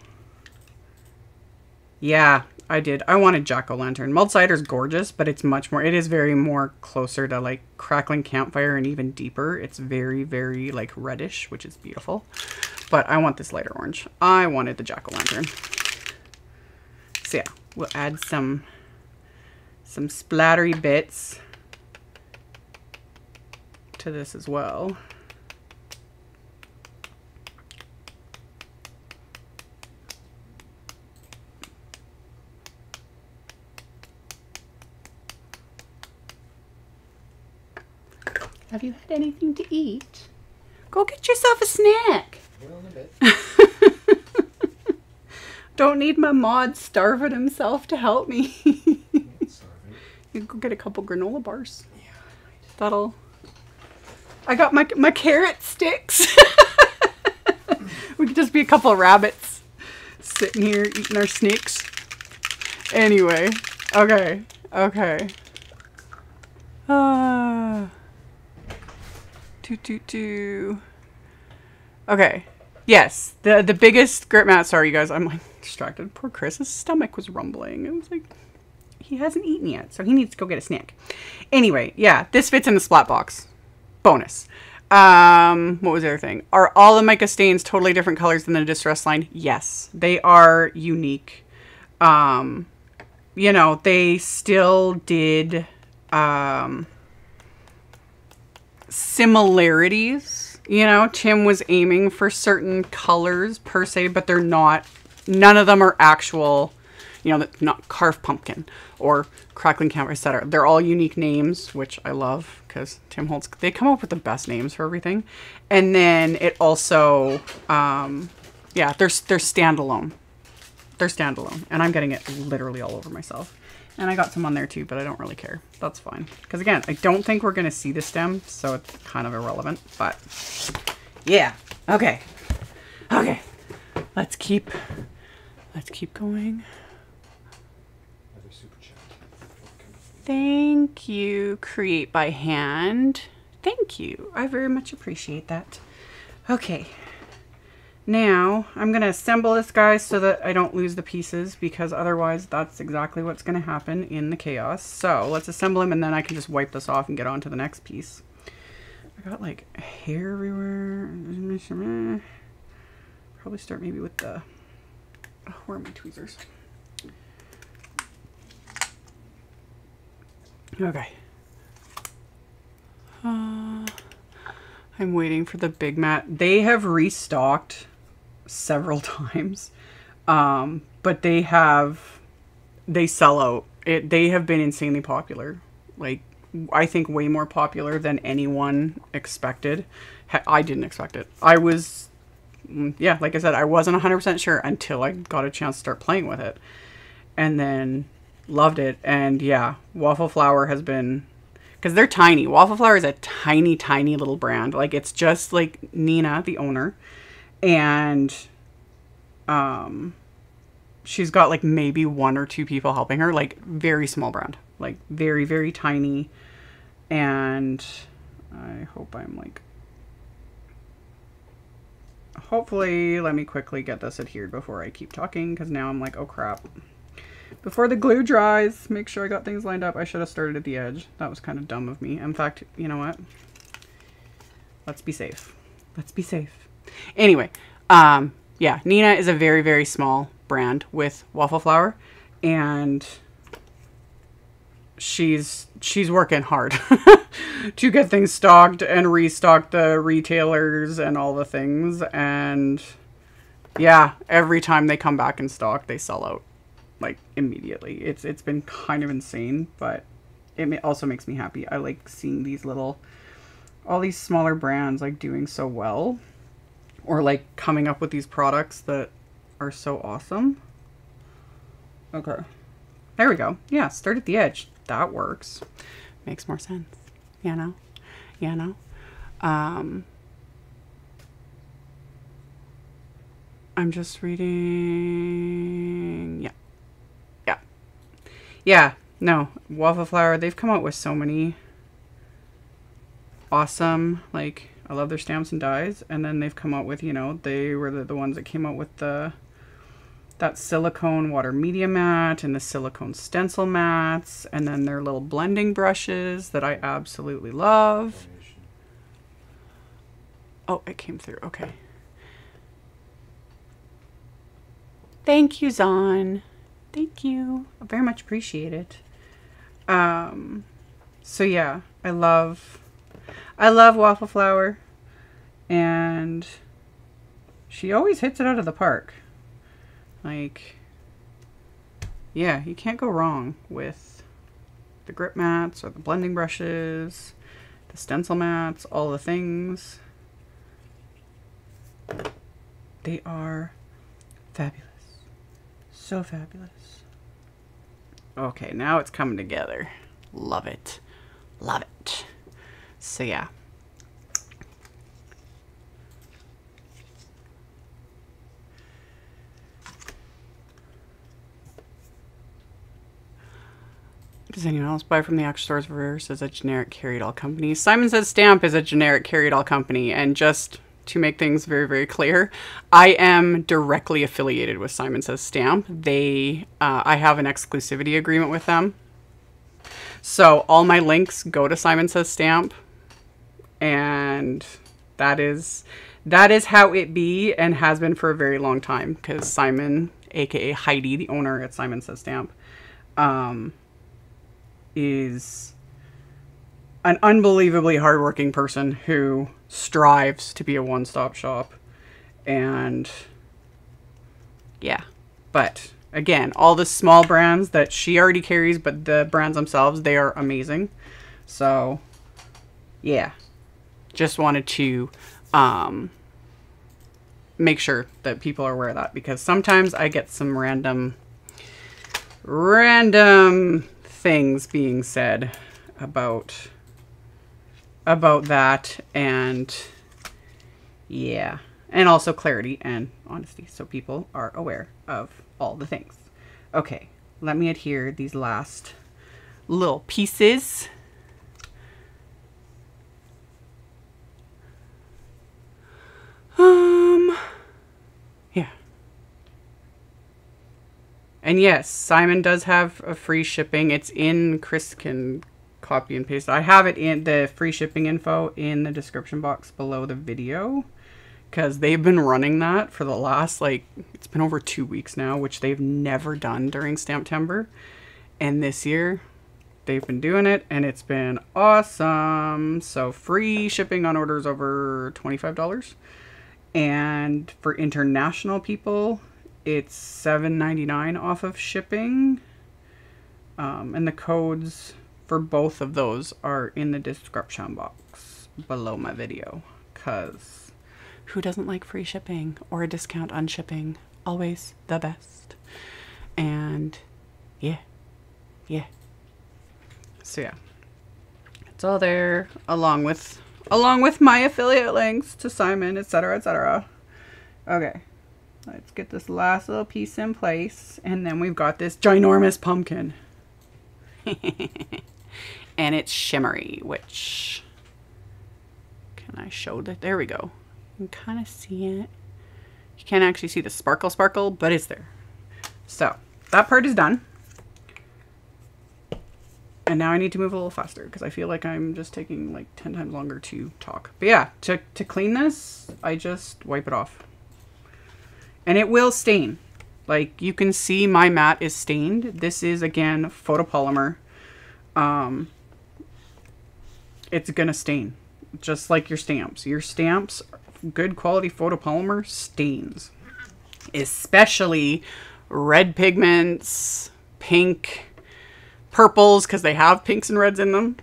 Yeah, I did. I wanted Jack O' Lantern. Mulled cider is gorgeous, but it's much more. It is very more closer to like crackling campfire and even deeper. It's very, very like reddish, which is beautiful. But I want this lighter orange. I wanted the Jack O' Lantern. So yeah, we'll add some some splattery bits to this as well. Have you had anything to eat? Go get yourself a snack. We're a bit. Don't need my mod starving himself to help me. Starving. [laughs] you go get a couple granola bars. Yeah, right. That'll. I got my my carrot sticks. [laughs] we could just be a couple of rabbits sitting here eating our snakes. Anyway, okay, okay. Uh, do do do. Okay. Yes, the the biggest grip mat. Sorry, you guys. I'm like distracted. Poor Chris. His stomach was rumbling. It was like he hasn't eaten yet, so he needs to go get a snack. Anyway, yeah, this fits in the splat box. Bonus. Um, what was the other thing? Are all the mica stains totally different colors than the distress line? Yes, they are unique. Um, you know, they still did um similarities. You know, Tim was aiming for certain colors per se, but they're not. None of them are actual. You know, not carved pumpkin or crackling camp, etc. They're all unique names, which I love because Tim Holtz. They come up with the best names for everything, and then it also, um, yeah, they're they're standalone. They're standalone, and I'm getting it literally all over myself. And I got some on there too, but I don't really care. That's fine. Because again, I don't think we're going to see the stem, so it's kind of irrelevant. But yeah, okay, okay. Let's keep, let's keep going. Another super chat. Welcome. Thank you, Create by Hand. Thank you. I very much appreciate that. Okay. Now, I'm going to assemble this guy so that I don't lose the pieces because otherwise that's exactly what's going to happen in the chaos. So, let's assemble him and then I can just wipe this off and get on to the next piece. I got like hair everywhere. Probably start maybe with the... Oh, where are my tweezers? Okay. Uh, I'm waiting for the big mat. They have restocked several [laughs] times, um, but they have they sell out. It they have been insanely popular. Like I think way more popular than anyone expected. I didn't expect it. I was mm, yeah, like I said, I wasn't 100% sure until I got a chance to start playing with it. And then loved it. And yeah, Waffle Flower has been because they're tiny. Waffle Flower is a tiny, tiny little brand. Like it's just like Nina, the owner, and um, she's got like maybe one or two people helping her. Like very small brand, like very, very tiny. And I hope I'm like. Hopefully, let me quickly get this adhered before I keep talking because now I'm like, oh crap. Before the glue dries, make sure I got things lined up. I should have started at the edge. That was kind of dumb of me. In fact, you know what? Let's be safe. Let's be safe. Anyway, um, yeah, Nina is a very, very small brand with waffle flower, and she's she's working hard [laughs] to get things stocked and restock the retailers and all the things. And yeah, every time they come back in stock, they sell out like immediately. It's it's been kind of insane, but it also makes me happy. I like seeing these little all these smaller brands like doing so well or like coming up with these products that are so awesome. Okay. There we go. Yeah, start at the edge. That works. Makes more sense. You know? You know? Um, I'm just reading. Yeah. Yeah. Yeah. No. Waffle Flower, they've come out with so many awesome, like, I love their stamps and dies. And then they've come out with, you know, they were the, the ones that came out with the that silicone water media mat and the silicone stencil mats and then their little blending brushes that I absolutely love. Oh, it came through. Okay. Thank you, Zon. Thank you. I very much appreciate it. Um so yeah, I love I love waffle flower and she always hits it out of the park. Like yeah, you can't go wrong with the grip mats or the blending brushes, the stencil mats, all the things. They are fabulous. So fabulous. Okay, now it's coming together. Love it. Love it. So, yeah. Does anyone else buy from the Action Stores versus a generic carry all company? Simon Says Stamp is a generic carry all company, and just to make things very, very clear, I am directly affiliated with Simon Says Stamp. They, uh, I have an exclusivity agreement with them, so all my links go to Simon Says Stamp, and that is that is how it be and has been for a very long time because Simon, aka Heidi, the owner at Simon Says Stamp, um, is an unbelievably hardworking person who strives to be a one-stop shop. And yeah. But again all the small brands that she already carries but the brands themselves they are amazing. So yeah. Just wanted to um make sure that people are aware of that because sometimes i get some random random things being said about about that and yeah. And also clarity and honesty so people are aware of all the things. Okay let me adhere these last little pieces. Um yeah. And yes simon does have a free shipping. It's in chris can copy and paste. I have it in the free shipping info in the description box below the video because they've been running that for the last like it's been over two weeks now, which they've never done during Stamptember. And this year they've been doing it and it's been awesome. So free shipping on orders over $25. And for international people, it's $7.99 off of shipping. Um, and the codes for both of those are in the description box below my video because who doesn't like free shipping or a discount on shipping? Always the best. And yeah yeah. So yeah. It's all there along with along with my affiliate links to simon etc etc okay let's get this last little piece in place and then we've got this ginormous pumpkin [laughs] and it's shimmery, which can I show that? There we go. You can kind of see it. You can't actually see the sparkle sparkle, but it's there. So that part is done. And now I need to move a little faster because I feel like I'm just taking like 10 times longer to talk. But yeah, to, to clean this, I just wipe it off. And it will stain. Like you can see my mat is stained. This is again photopolymer. Um, it's gonna stain just like your stamps. Your stamps good quality photopolymer stains especially red pigments pink purples because they have pinks and reds in them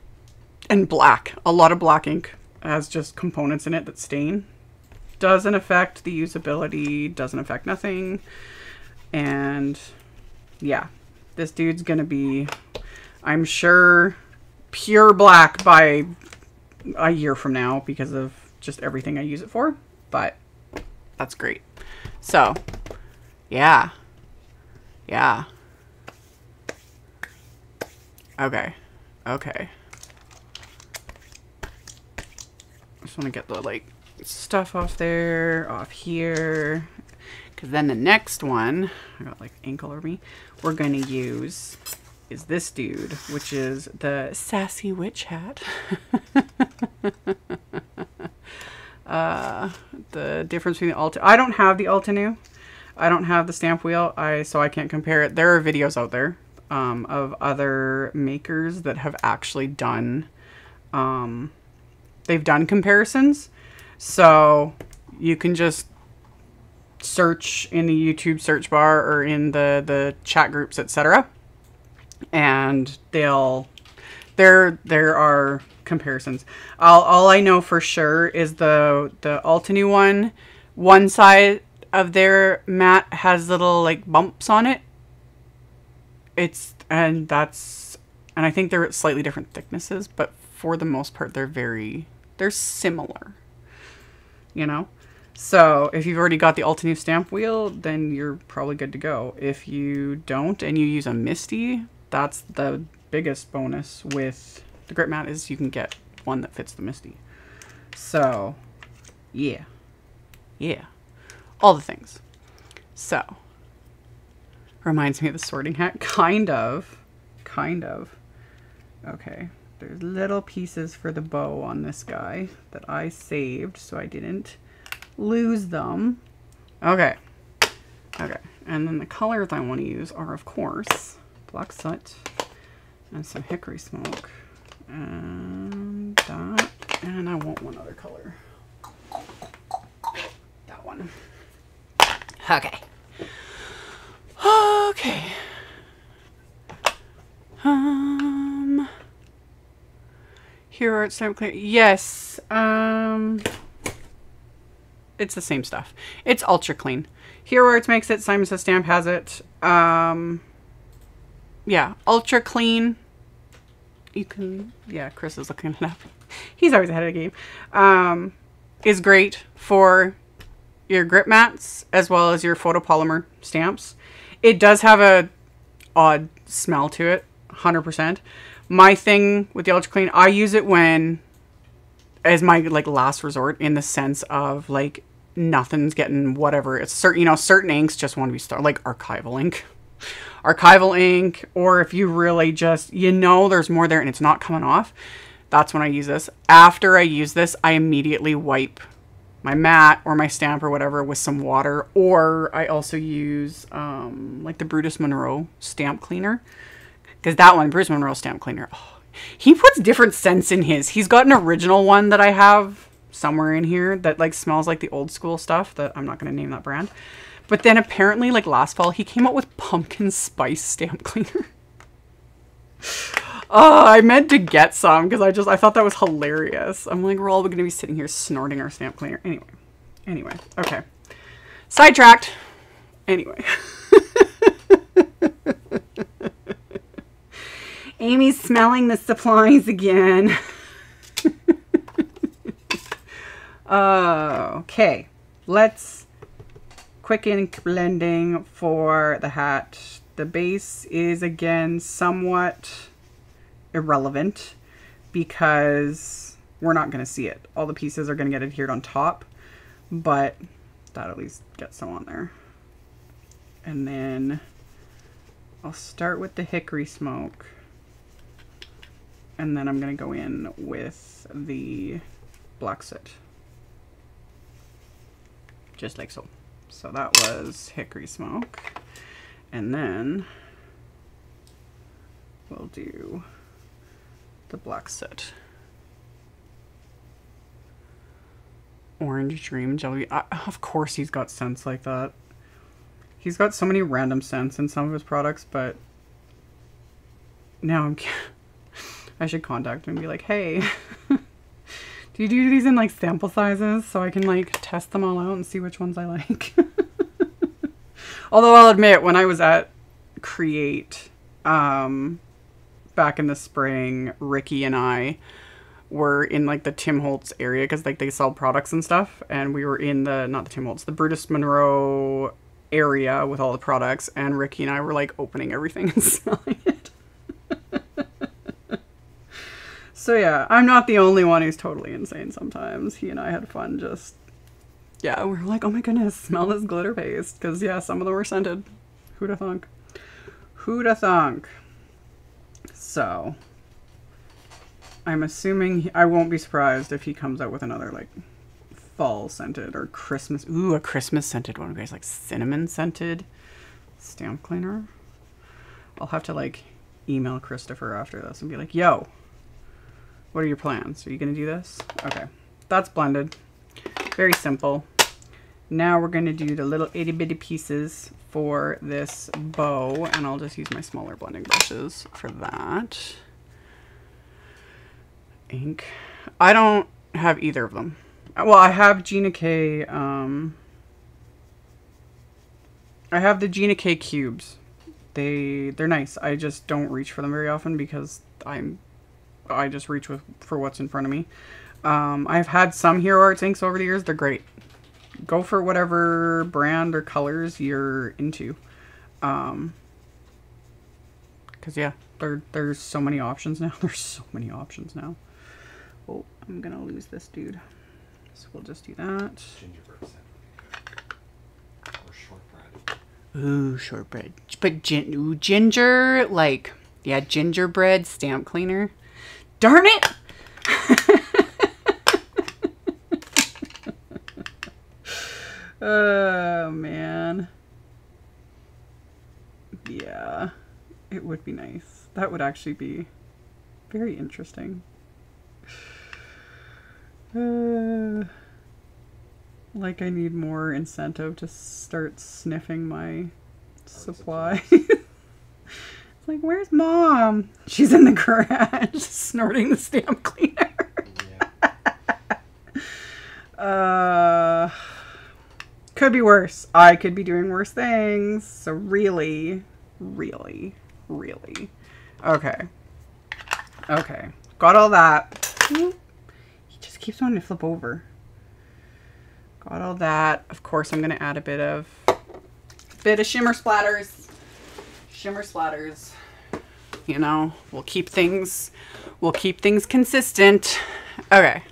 and black a lot of black ink has just components in it that stain. Doesn't affect the usability doesn't affect nothing and yeah this dude's gonna be i'm sure pure black by a year from now because of just everything I use it for. But that's great. So, yeah. Yeah. Okay. Okay. I just want to get the like stuff off there, off here. Because then the next one, I got like ink all over me, we're going to use is this dude, which is the Sassy Witch Hat. [laughs] uh, the difference between the Alta, I don't have the Altenew. I don't have the stamp wheel, I so I can't compare it. There are videos out there um, of other makers that have actually done um, they've done comparisons. So you can just search in the YouTube search bar or in the the chat groups, etc. And they'll there there are comparisons. All, all I know for sure is the the Altenew one. One side of their mat has little like bumps on it. It's and that's and I think they're slightly different thicknesses, but for the most part they're very they're similar. You know? So if you've already got the Altenew stamp wheel, then you're probably good to go. If you don't and you use a MISTI, that's the biggest bonus with the grip mat is you can get one that fits the MISTI. So, yeah. Yeah. All the things. So, reminds me of the sorting hat. [laughs] Kind of. Kind of. Okay. There's little pieces for the bow on this guy that I saved so I didn't lose them. Okay. Okay. And then the colors I want to use are, of course, black soot and some hickory smoke. And that. And I want one other color. That one. Okay. Okay. Um... Hero Art Stamp Clear. Yes. Um, it's the same stuff. It's ultra clean. Hero Arts makes it. Simon Says Stamp has it. Um, yeah, ultra clean. You can, yeah, Chris is looking it up. [laughs] He's always ahead of the game. Um, is great for your grip mats as well as your photopolymer stamps. It does have a odd smell to it, 100% my thing with the ultra clean i use it when as my like last resort in the sense of like nothing's getting whatever it's certain you know certain inks just want to be started like archival ink archival ink or if you really just you know there's more there and it's not coming off that's when i use this after i use this i immediately wipe my mat or my stamp or whatever with some water or i also use um, like the brutus monroe stamp cleaner because that one, Brutus Monroe stamp cleaner, oh, he puts different scents in his. He's got an original one that I have somewhere in here that like smells like the old school stuff that I'm not going to name that brand. But then apparently like last fall he came out with pumpkin spice stamp cleaner. [laughs] oh, I meant to get some because I just I thought that was hilarious. I'm like we're all going to be sitting here snorting our stamp cleaner. Anyway. Anyway. Okay. Sidetracked. Anyway. [laughs] Amy's smelling the supplies again. uh, [laughs] okay, let's quick ink blending for the hat. The base is again somewhat irrelevant because we're not going to see it. All the pieces are going to get adhered on top, but that at least gets some on there. And then I'll start with the hickory smoke and then I'm going to go in with the black soot. Just like so. So that was hickory smoke. And then we'll do the black soot. Orange Dream Jelly. Uh, of course he's got scents like that. He's got so many random scents in some of his products, but now I'm [laughs] I should contact him and be like, hey, [laughs] do you do these in like sample sizes so I can like test them all out and see which ones I like? [laughs] Although I'll admit, when I was at Create um, back in the spring, Ricky and I were in like the Tim Holtz area because like they sell products and stuff, and we were in the not the Tim Holtz, the Brutus Monroe area with all the products, and Ricky and I were like opening everything and smelling it. So yeah, I'm not the only one who's totally insane. Sometimes he and I had fun just. Yeah, we were like, oh my goodness, smell this glitter paste. Because, yeah, some of them were scented. Who'da thunk? Who'da thunk? So, I'm assuming he, I won't be surprised if he comes out with another like fall scented or Christmas. Ooh, a Christmas scented one. Guys, like cinnamon scented stamp cleaner. I'll have to like email Christopher after this and be like, "Yo, what are your plans? Are you gonna do this?" Okay, that's blended. Very simple. Now we're gonna do the little itty bitty pieces for this bow, and I'll just use my smaller blending brushes for that. Ink. I don't have either of them. Well, I have Gina K. Um, I have the Gina K cubes. They they're nice. I just don't reach for them very often because I'm I just reach with for what's in front of me. Um, I've had some Hero Arts inks over the years. They're great. Go for whatever brand or colors you're into. Um, Cause yeah, there there's so many options now. [laughs] There's so many options now. Oh, I'm gonna lose this dude. So we'll just do that. Gingerbread. Or shortbread. Ooh, shortbread. But gin- ooh, ginger, like, yeah, gingerbread stamp cleaner. Darn it! oh, man. Yeah, it would be nice. That would actually be very interesting. Uh, like I need more incentive to start sniffing my supply. [laughs] it's like, where's mom? She's in the garage [laughs] snorting the stamp cleaner. Yeah. Uh, could be worse. I could be doing worse things. So really, really, really. Okay. Okay. Got all that. He just keeps wanting to flip over. Got all that. Of course, I'm gonna add a bit of bit of shimmer splatters. Shimmer splatters. You know, we'll keep things we'll keep things consistent. Okay.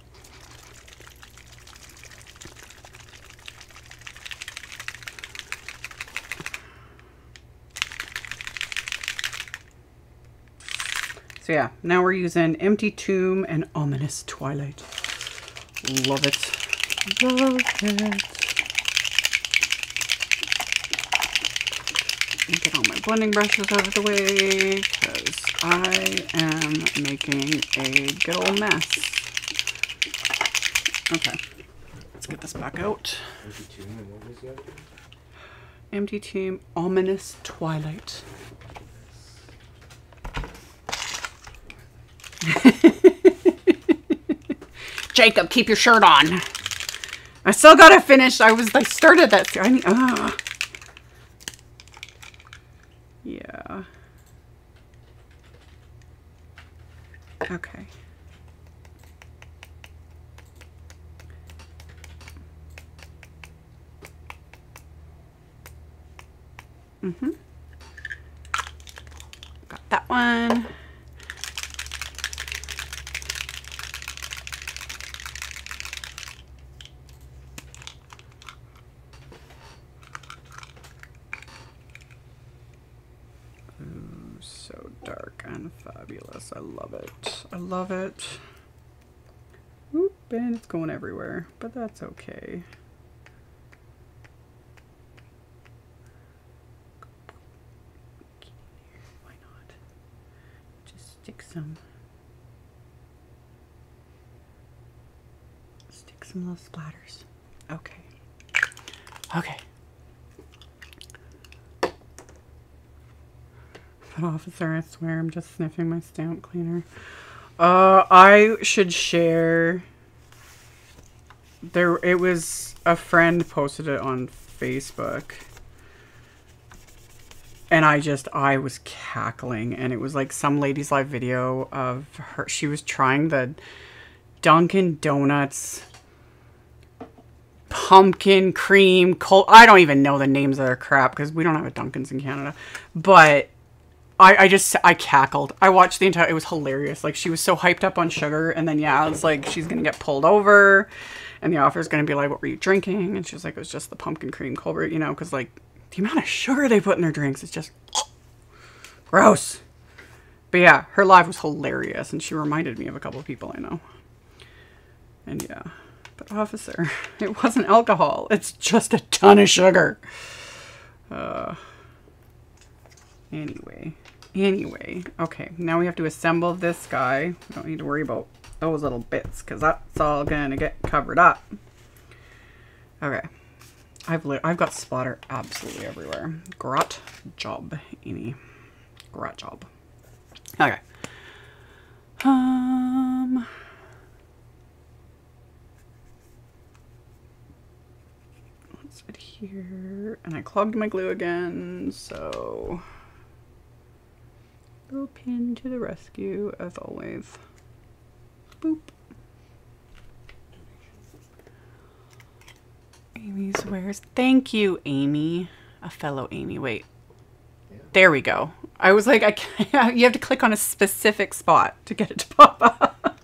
So yeah, now we're using Empty Tomb and Ominous Twilight. Love it. Love it. Get all my blending brushes out of the way because I am making a good old mess. Okay, let's get this back out. Empty tomb and Ominous Twilight. [laughs] Jacob, keep your shirt on. I still gotta finish. I was I started that. I need. Ugh. Ah. Yeah. Okay. Mm-hmm. Got that one. Ooh, so dark and fabulous. I love it. I love it. Oop, and it's going everywhere, but that's okay. Why not? Just stick some. Stick some little splatters. Okay. Okay. Officer, I swear I'm just sniffing my stamp cleaner. Uh, I should share. There, it was a friend posted it on Facebook, and I just I was cackling, and it was like some lady's live video of her. She was trying the Dunkin' Donuts pumpkin cream cold. I don't even know the names of their crap because we don't have a Dunkin's in Canada. But I, I just I cackled. I watched the entire. It was hilarious. Like she was so hyped up on sugar, and then yeah, it's like she's gonna get pulled over, and the officer's gonna be like, "What were you drinking?" And she's like, "It was just the pumpkin cream cold brew," you know, because like the amount of sugar they put in their drinks is just [sniffs] gross. But yeah, her live was hilarious, and she reminded me of a couple of people I know. And yeah, but officer, [laughs] it wasn't alcohol. It's just a ton of sugar. Uh. Anyway, anyway, okay. Now we have to assemble this guy. Don't need to worry about those little bits because that's all gonna get covered up. Okay. I've I've got splatter absolutely everywhere. Grot job, Amy. Grot job. Okay. Um. Let's put here, and I clogged my glue again, so little pin to the rescue as always. Boop. Amy swears. Thank you, Amy. A fellow Amy. Wait. Yeah. There we go. I was like, I can't, [laughs] you have to click on a specific spot to get it to pop up.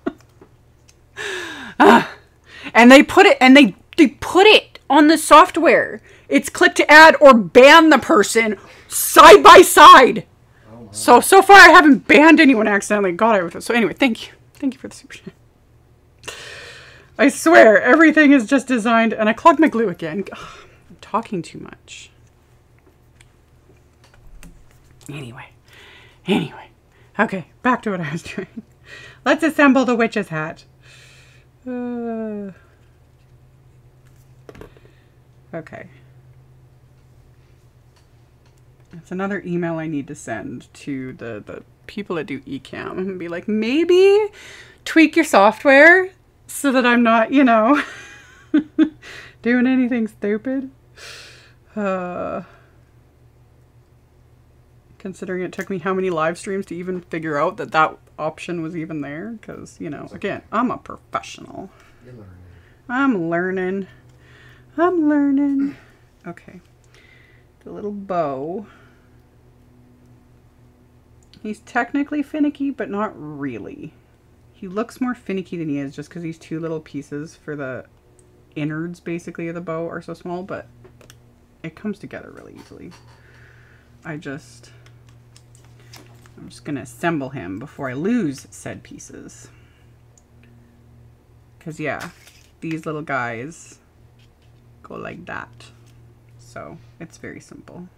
Ah. [laughs] and they put it, and they they put it on the software. It's click to add or ban the person side by side. So so far I haven't banned anyone accidentally. God, I would. So anyway, thank you, thank you for the super chat. I swear everything is just designed, and I clogged my glue again. Ugh, I'm talking too much. Anyway, anyway, okay, back to what I was doing. Let's assemble the witch's hat. Uh, okay. It's another email I need to send to the, the people that do Ecamm and be like, maybe tweak your software so that I'm not, you know, [laughs] doing anything stupid. Uh, considering it took me how many live streams to even figure out that that option was even there. Because, you know, again, I'm a professional. You're learning. I'm learning. I'm learning. Okay. The little bow. He's technically finicky, but not really. He looks more finicky than he is just because these two little pieces for the innards, basically, of the bow are so small, but it comes together really easily. I just... I'm just going to assemble him before I lose said pieces. Because, yeah, these little guys go like that. So it's very simple.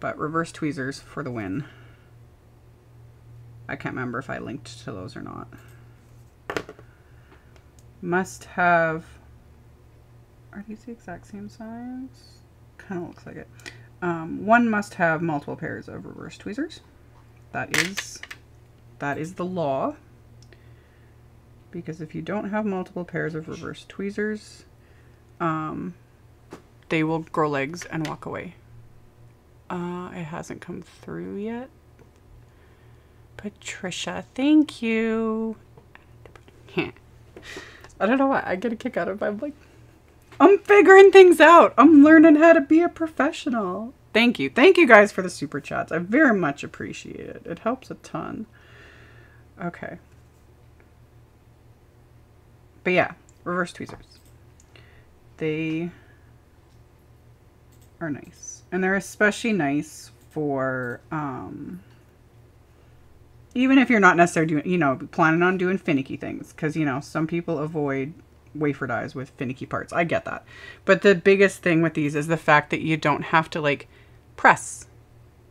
But reverse tweezers for the win. I can't remember if I linked to those or not. Must have. Are these the exact same size? Kind of looks like it. Um, one must have multiple pairs of reverse tweezers. That is that is the law. Because if you don't have multiple pairs of reverse tweezers, um, they will grow legs and walk away. Uh, it hasn't come through yet. Patricia, thank you. [laughs] I don't know why I get a kick out of it. I'm like, I'm figuring things out. I'm learning how to be a professional. Thank you. Thank you guys for the super chats. I very much appreciate it. It helps a ton. Okay. But yeah, reverse tweezers. They are nice. And they're especially nice for um even if you're not necessarily doing, you know, planning on doing finicky things cuz you know, some people avoid wafer dies with finicky parts. I get that. But the biggest thing with these is the fact that you don't have to like press.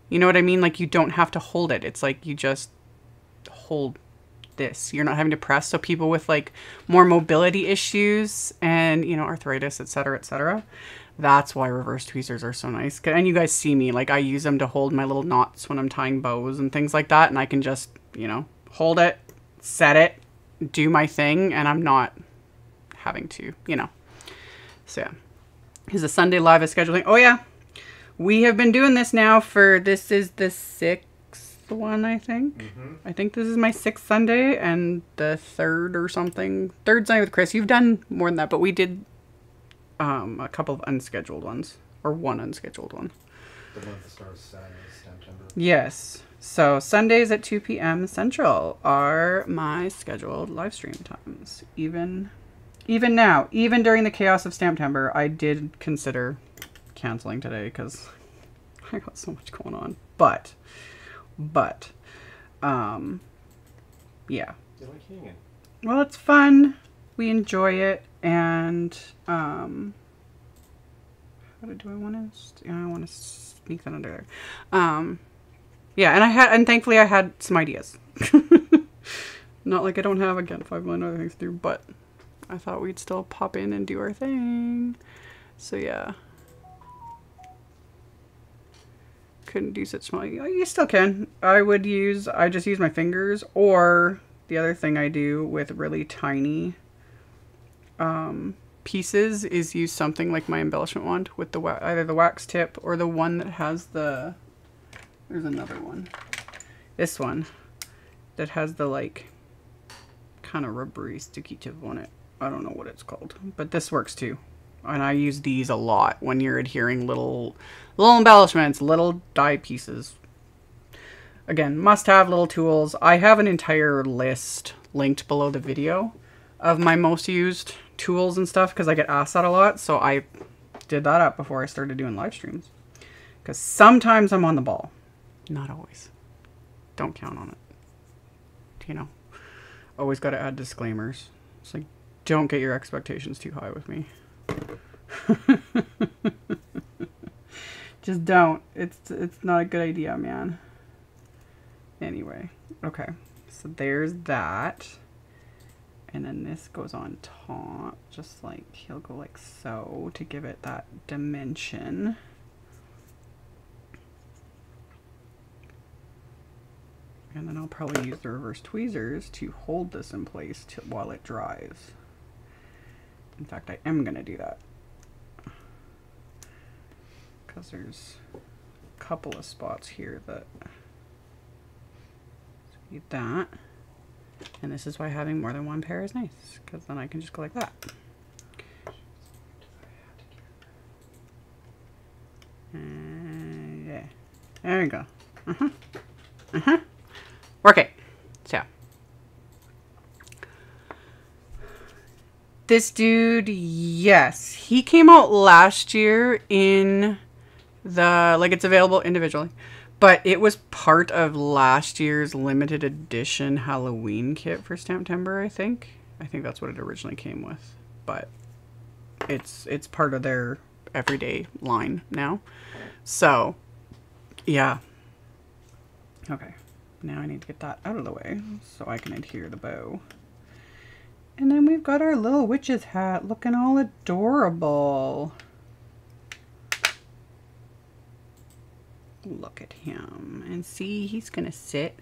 You know what I mean? Like you don't have to hold it. It's like you just hold this. You're not having to press. So people with like more mobility issues and, you know, arthritis, et cetera, et cetera, that's why reverse tweezers are so nice. And you guys see me, like I use them to hold my little knots when I'm tying bows and things like that. And I can just, you know, hold it, set it, do my thing, and I'm not having to, you know. So yeah. Is the Sunday live is scheduling? Oh yeah. We have been doing this now for this is the sixth one I think. Mm-hmm. I think this is my sixth Sunday and the third or something. Third Sunday with Chris. You've done more than that, but we did um, a couple of unscheduled ones or one unscheduled one. The month that starts Saturday, September. Yes. So Sundays at 2 p.m. Central are my scheduled live stream times. Even even now, even during the chaos of Stamptember, I did consider canceling today because [laughs] I got so much going on. But but um yeah. You like hanging? Well, it's fun. We enjoy it and um how do I want to I want to sneak that under there. Um yeah, and I had, and thankfully I had some ideas. [laughs] Not like I don't have again five million other things to do, but I thought we'd still pop in and do our thing. So yeah, couldn't do such small. You still can. I would use. I just use my fingers, or the other thing I do with really tiny um, pieces is use something like my embellishment wand with the either the wax tip or the one that has the there's another one. This one that has the like kind of rubbery sticky tip on it. I don't know what it's called, but this works too. And I use these a lot when you're adhering little little embellishments, little die pieces. Again, must have little tools. I have an entire list linked below the video of my most used tools and stuff because I get asked that a lot. So I did that up before I started doing live streams. Because sometimes I'm on the ball. Not always. Don't count on it. You know, always got to add disclaimers. It's like, don't get your expectations too high with me. [laughs] Just don't. It's it's not a good idea, man. Anyway, okay. So there's that. And then this goes on top, just like he'll go like so to give it that dimension. And then I'll probably use the reverse tweezers to hold this in place to, while it dries. In fact, I am going to do that. Because there's a couple of spots here that need that. And this is why having more than one pair is nice. Because then I can just go like that. And yeah. There we go. Uh-huh. Uh-huh. Okay, so this dude, yes, he came out last year in the like it's available individually, but it was part of last year's limited edition Halloween kit for Stamptember. I think, I think that's what it originally came with, but it's it's part of their everyday line now. So, yeah. Okay. Now I need to get that out of the way so I can adhere the bow. And then we've got our little witch's hat looking all adorable. Look at him. And see, he's to sit.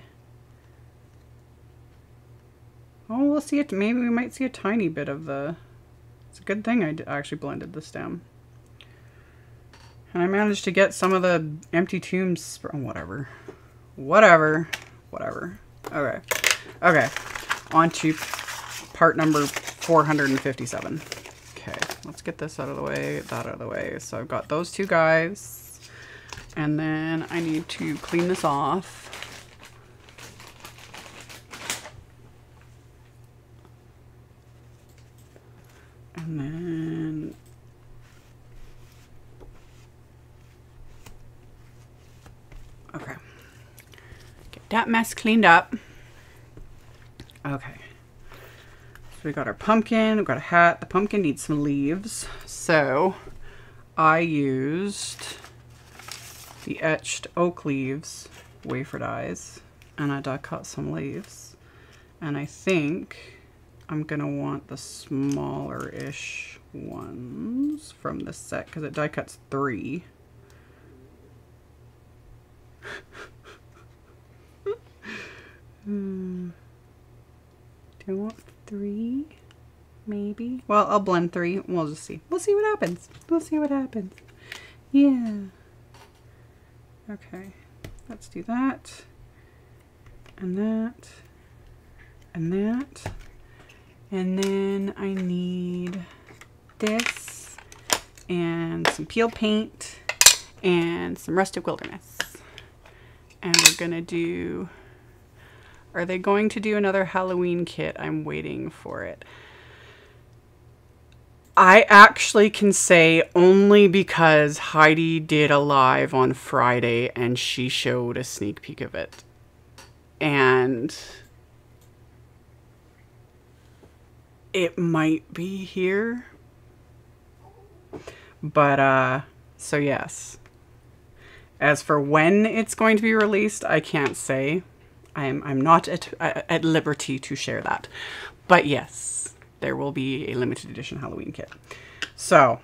Oh, we'll see it. Maybe we might see a tiny bit of the... It's a good thing I actually blended the stem. And I managed to get some of the empty tombs... From oh, whatever. Whatever. Whatever. Okay. Okay. On to part number 457. Okay, let's get this out of the way, that out of the way. So I've got those two guys. And then I need to clean this off. And then Okay. Get that mess cleaned up. Okay. So we got our pumpkin, we've got a hat. The pumpkin needs some leaves. So I used the etched oak leaves, wafer dies, and I die cut some leaves. And I think I'm gonna want the smaller-ish ones from this set because it die cuts three. Hmm. [laughs] Do I want three? Maybe. Well, I'll blend three. We'll just see. We'll see what happens. We'll see what happens. Yeah. Okay. Let's do that. and that, and that. And then I need this and some peel paint and some rustic wilderness. And we're gonna do, are they going to do another Halloween kit? I'm waiting for it. I actually can say only because Heidi did a live on Friday and she showed a sneak peek of it. And it might be here. But uh so yes. As for when it's going to be released, I can't say. I'm I'm not at at liberty to share that. But yes, there will be a limited edition Halloween kit. So,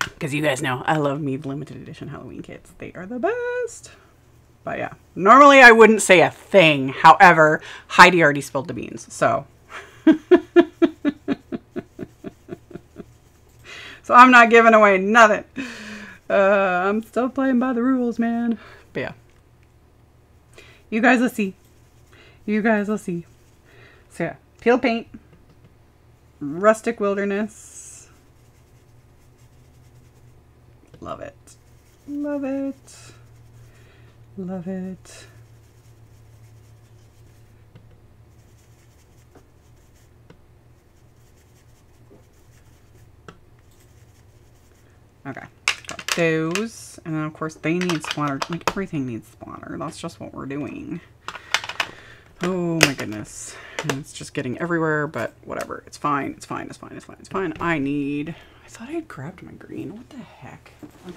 because you guys know I love me limited edition Halloween kits. They are the best. But yeah, normally I wouldn't say a thing. However, Heidi already spilled the beans. So. [laughs] so I'm not giving away nothing. Uh, I'm still playing by the rules, man. But yeah. You guys will see. You guys will see. So yeah, peel paint, rustic wilderness. Love it. Love it. Love it. Okay. Got those. And then, of course, they need splatter. Like, everything needs splatter. That's just what we're doing. Oh, my goodness. It's just getting everywhere, but whatever. It's fine. It's fine. It's fine. It's fine. It's fine. I need... I thought I had grabbed my green. What the heck? Okay.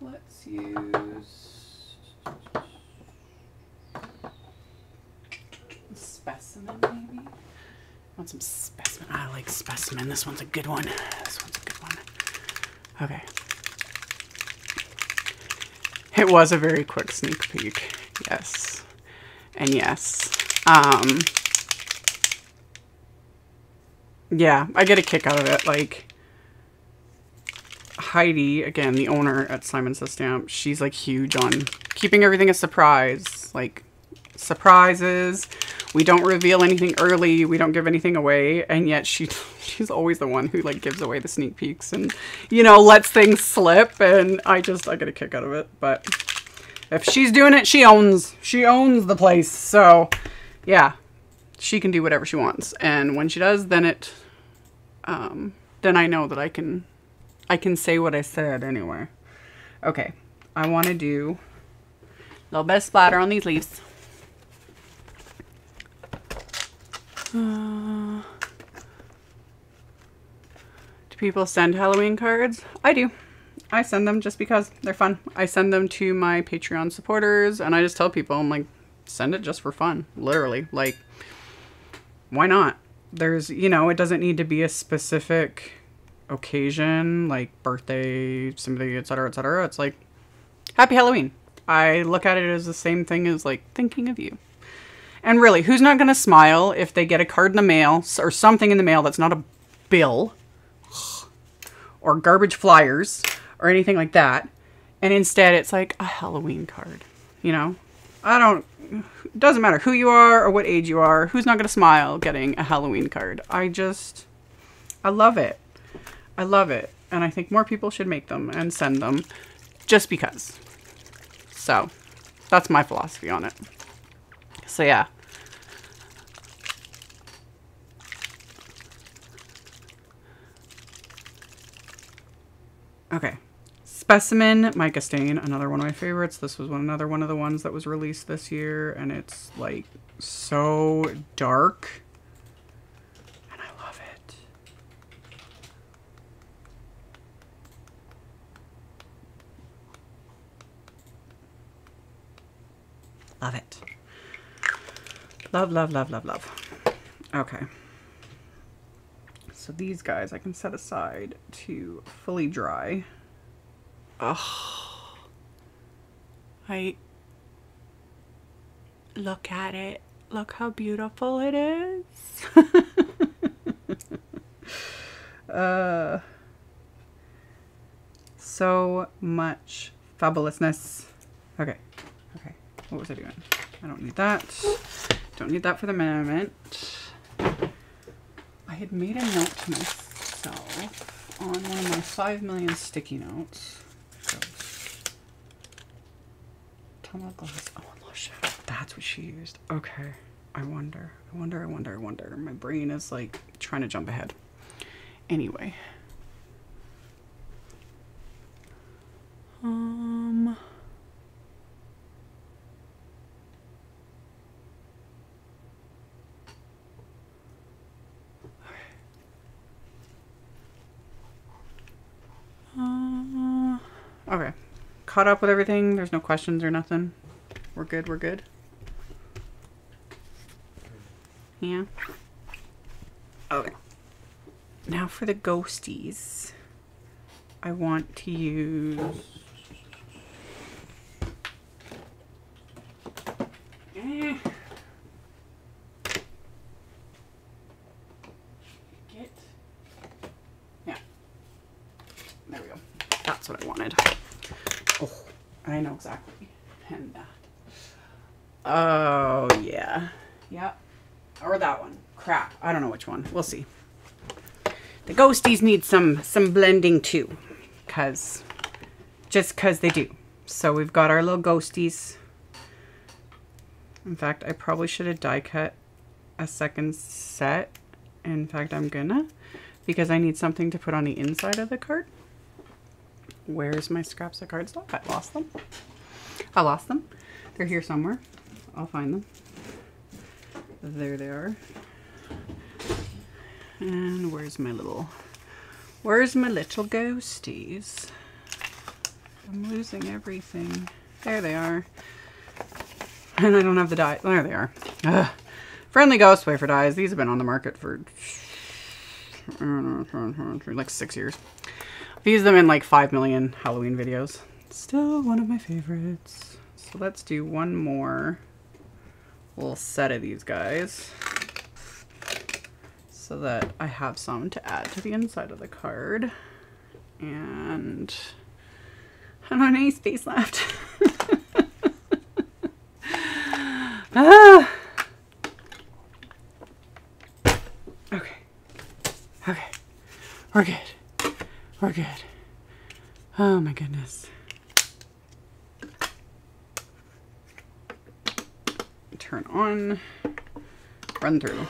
Let's use... Specimen, maybe? Want some specimen? I like specimen. This one's a good one. This one's a good one. Okay. It was a very quick sneak peek. Yes. And yes. Um, yeah, I get a kick out of it. Like, Heidi, again, the owner at Simon Says Stamp, she's like huge on keeping everything a surprise. Like, surprises. We don't reveal anything early. We don't give anything away. And yet she [laughs] she's always the one who like gives away the sneak peeks and, you know, lets things slip. And I just, I get a kick out of it. But if she's doing it, she owns, she owns the place. So yeah, she can do whatever she wants. And when she does, then it, um, then I know that I can, I can say what I said anyway. Okay, I want to do a little bit of splatter on these leaves. Uh, do people send Halloween cards? I do. I send them just because they're fun. I send them to my Patreon supporters and I just tell people, I'm like, send it just for fun. Literally. Like, why not? There's, you know, it doesn't need to be a specific occasion, like birthday, somebody, etc., etc. It's like, happy Halloween. I look at it as the same thing as like thinking of you. And really, who's not going to smile if they get a card in the mail or something in the mail that's not a bill or garbage flyers or anything like that. And instead, it's like a Halloween card. You know, I don't. Doesn't matter who you are or what age you are. Who's not going to smile getting a Halloween card? I just, I love it. I love it, and I think more people should make them and send them, just because. So, that's my philosophy on it. So yeah. Okay. Specimen Mica Stain, another one of my favorites. This was one another one of the ones that was released this year, and it's like so dark. And I love it. Love it. Love, love, love, love, love. Okay. So these guys I can set aside to fully dry. Oh, I look at it. Look how beautiful it is. [laughs] uh, so much fabulousness. Okay, okay. what was I doing? I don't need that. Don't need that for the moment. I had made a note to myself on one of my 5 million sticky notes. Ghost. Tumble glass. Oh, Lusha. That's what she used. Okay. I wonder. I wonder, I wonder, I wonder. My brain is like trying to jump ahead. Anyway. Um. Uh, okay. Caught up with everything. There's no questions or nothing. We're good. We're good. Yeah. Okay. Now for the ghosties. I want to use. Eh. Get. Yeah. There we go. That's what I wanted. I know exactly. And that. Oh, yeah. Yep. Or that one. Crap. I don't know which one. We'll see. The ghosties need some some blending too. Cause just cause they do. So we've got our little ghosties. In fact, I probably should have die cut a second set. In fact, I'm gonna because I need something to put on the inside of the card. Where's my scraps of cardstock? I lost them. I lost them. They're here somewhere. I'll find them. There they are. And where's my little, where's my little ghosties? I'm losing everything. There they are. And I don't have the die. There they are. Ugh. Friendly Ghost Wafer dies. These have been on the market for like six years. I've used them in like 5 million Halloween videos. Still one of my favorites. So let's do one more little set of these guys so that I have some to add to the inside of the card. And I don't have any space left. [laughs] ah. Okay. Okay. We're good. We're good. Oh my goodness. Turn on. Run through.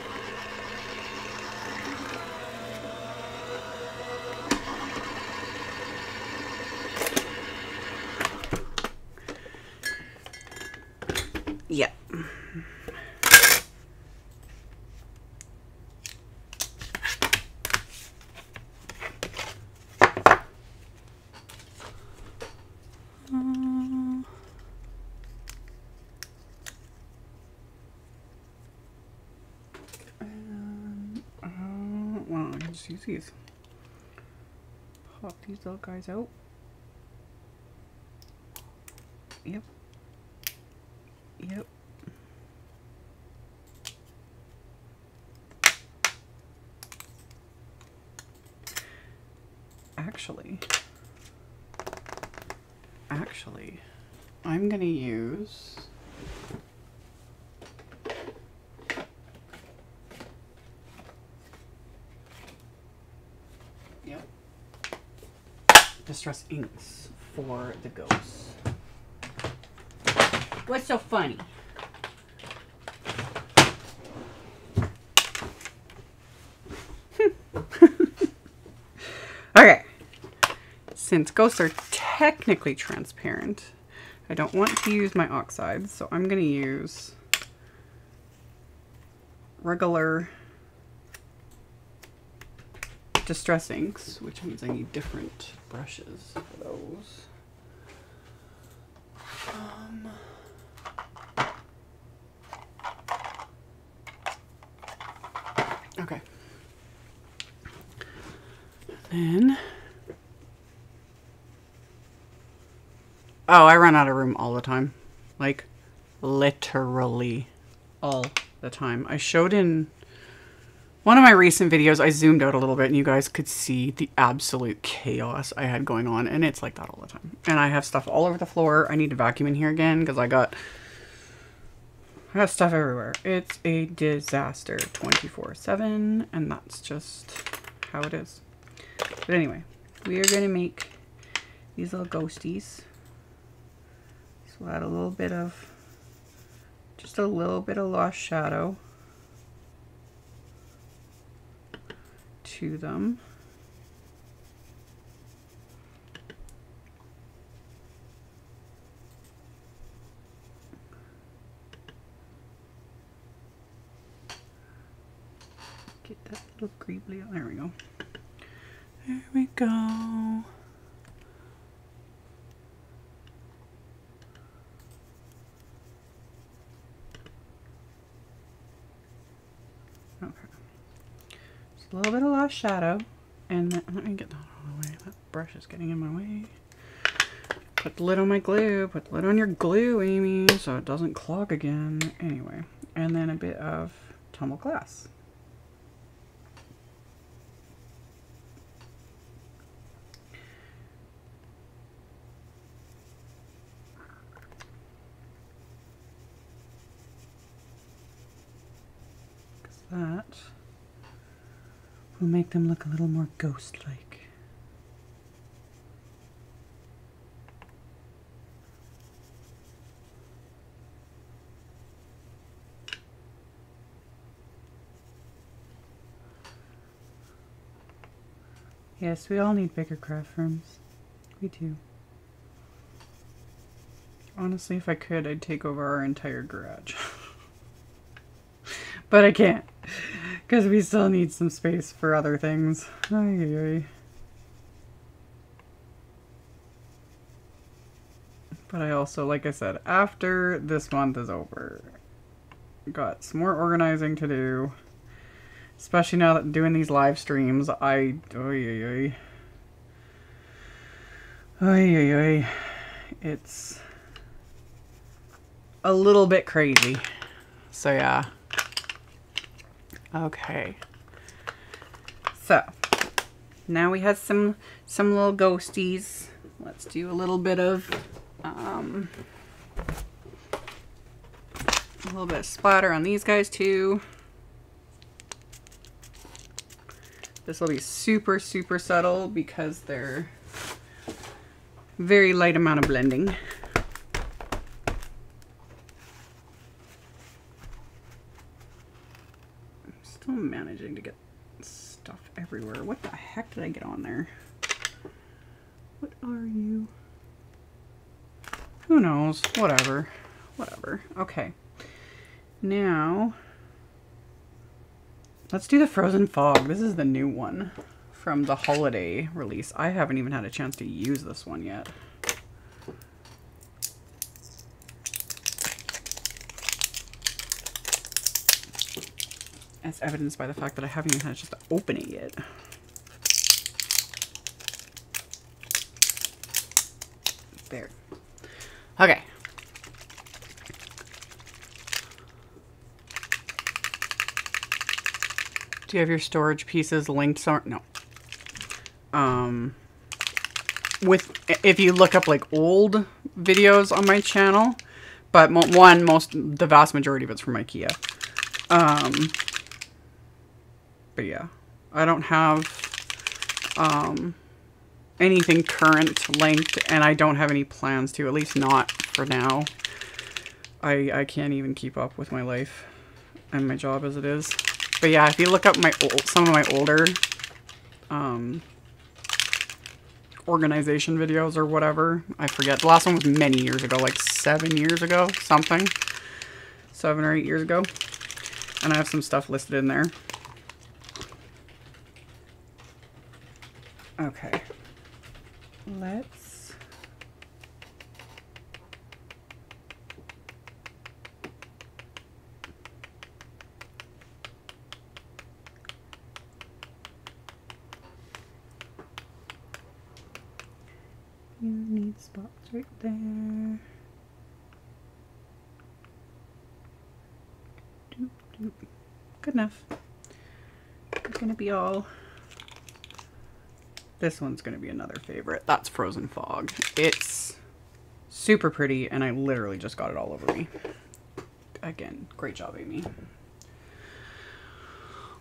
These. Pop these little guys out. Yep. Yep. Actually, actually, I'm gonna use Yep. Distress inks for the ghosts. What's so funny? [laughs] okay. Since ghosts are technically transparent, I don't want to use my oxides, so I'm going to use regular distress inks, which means I need different brushes for those. Um, Okay. Then. Oh, I run out of room all the time. Like, literally all the time. I showed in one of my recent videos, I zoomed out a little bit and you guys could see the absolute chaos I had going on. And it's like that all the time. And I have stuff all over the floor. I need to vacuum in here again because I got I got stuff everywhere. It's a disaster 24 7, and that's just how it is. But anyway, we are going to make these little ghosties. So we'll add a little bit of, just a little bit of lost shadow to them. Get that little creepy. There we go. There we go. Okay. Just a little bit of lost shadow. And then, let me get that out of the way. That brush is getting in my way. Put the lid on my glue. Put the lid on your glue, Amy, so it doesn't clog again. Anyway. And then a bit of tumble glass. That will make them look a little more ghost-like. Yes, we all need bigger craft rooms. We do. Honestly, if I could, I'd take over our entire garage. [laughs] but I can't. Because we still need some space for other things. But I also, like I said, after this month is over, got some more organizing to do. Especially now that doing these live streams, I... Oy, oy, oy. It's a little bit crazy. So yeah. Okay. So, now we have some some little ghosties. Let's do a little bit of um a little bit of splatter on these guys too. This will be super, super subtle because they're very light amount of blending. I'm still managing to get stuff everywhere. What the heck did I get on there? What are you? Who knows? Whatever. Whatever. Okay. Now, let's do the Frozen Fog. This is the new one from the holiday release. I haven't even had a chance to use this one yet. As evidenced by the fact that I haven't even had a chance to open it yet. There. Okay. Do you have your storage pieces linked somewhere? No. Um, with if you look up like old videos on my channel, but one most the vast majority of it's from IKEA. Um, but yeah, I don't have um anything current linked, and I don't have any plans to. At least not for now. I I can't even keep up with my life and my job as it is. But yeah, if you look up my old, some of my older um, organization videos or whatever, I forget. The last one was many years ago, like seven years ago, something. Seven or eight years ago. And I have some stuff listed in there. Okay. Let's... You need spots right there. Doop, doop. Good enough. It's gonna be all. This one's gonna be another favorite. That's Frozen Fog. It's super pretty, and I literally just got it all over me. again, great job, Amy.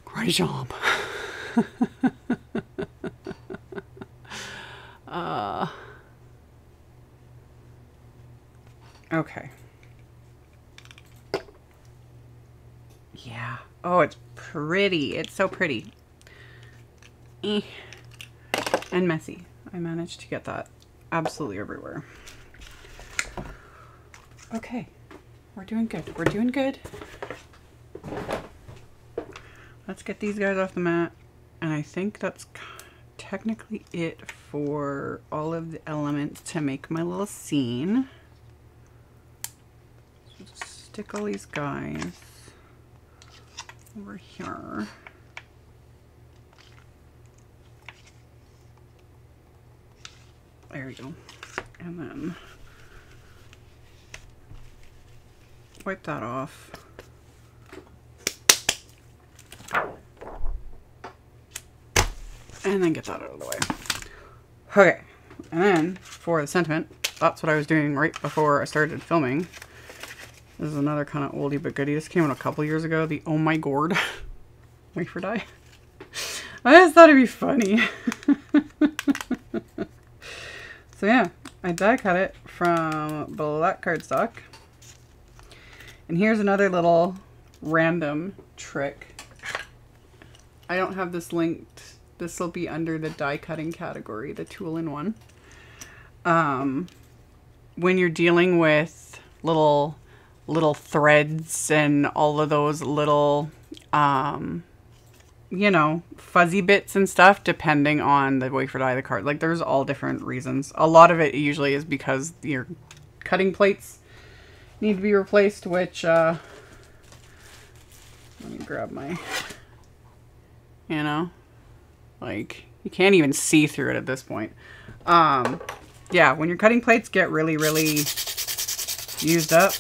Great job. [laughs] uh, okay. Yeah. Oh, it's pretty. It's so pretty. Eh. And messy. I managed to get that absolutely everywhere. Okay. We're doing good. We're doing good. Let's get these guys off the mat. And I think that's technically it for all of the elements to make my little scene. So stick all these guys over here. There we go. And then wipe that off. And then get that out of the way. Okay. And then for the sentiment, that's what I was doing right before I started filming. This is another kind of oldie but goodie. This came out a couple years ago. The Oh My Gourd [laughs] wafer die. [laughs] I just thought it'd be funny. [laughs] so yeah, I die cut it from black cardstock. And here's another little random trick. I don't have this linked. This will be under the die cutting category, the tool in one. Um, when you're dealing with little little threads and all of those little um, you know, fuzzy bits and stuff depending on the wafer die the card. Like there's all different reasons. A lot of it usually is because your cutting plates need to be replaced, which, uh, let me grab my, you know, like, you can't even see through it at this point. Um, yeah, when your cutting plates get really, really used up,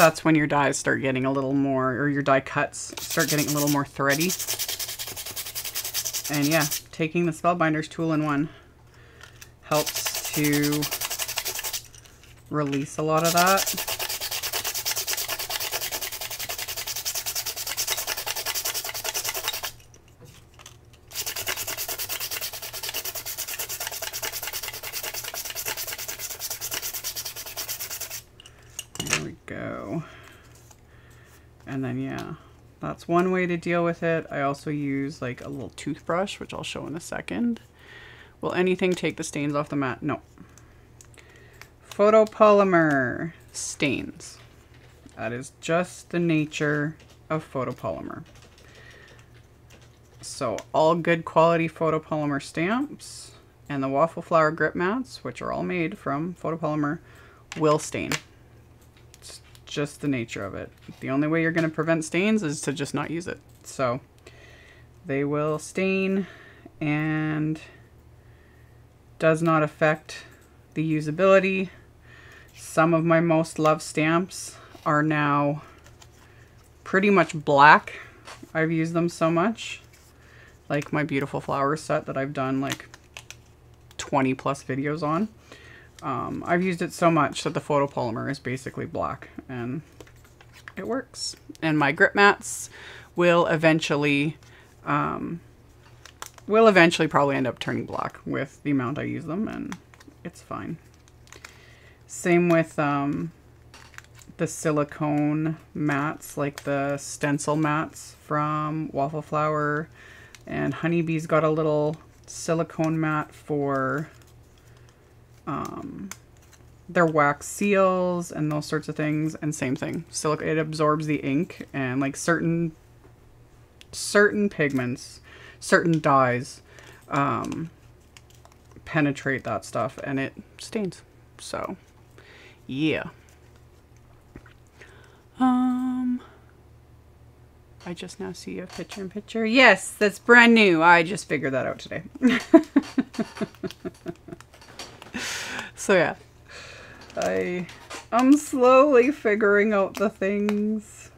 that's when your dies start getting a little more, or your die cuts start getting a little more thready. And yeah, taking the Spellbinders tool in one helps to release a lot of that. There we go. And then, yeah, that's one way to deal with it. I also use like a little toothbrush, which I'll show in a second. Will anything take the stains off the mat? No photopolymer stains. That is just the nature of photopolymer. So all good quality photopolymer stamps and the waffle flower grip mats, which are all made from photopolymer, will stain. Just the nature of it. The only way you're going to prevent stains is to just not use it. So they will stain and does not affect the usability some of my most loved stamps are now pretty much black. I've used them so much. Like my beautiful flowers set that I've done like 20 plus videos on. Um, I've used it so much that the photopolymer is basically black and it works. And my grip mats will eventually, um, will eventually probably end up turning black with the amount I use them and it's fine. Same with um, the silicone mats, like the stencil mats from Waffle Flower. And Honeybee's got a little silicone mat for um, their wax seals and those sorts of things. And same thing, Silic it absorbs the ink and like certain certain pigments, certain dyes um, penetrate that stuff and it stains. So yeah. Um, I just now see a picture in picture. Yes, that's brand new. I just figured that out today. [laughs] [laughs] so yeah, I I'm slowly figuring out the things.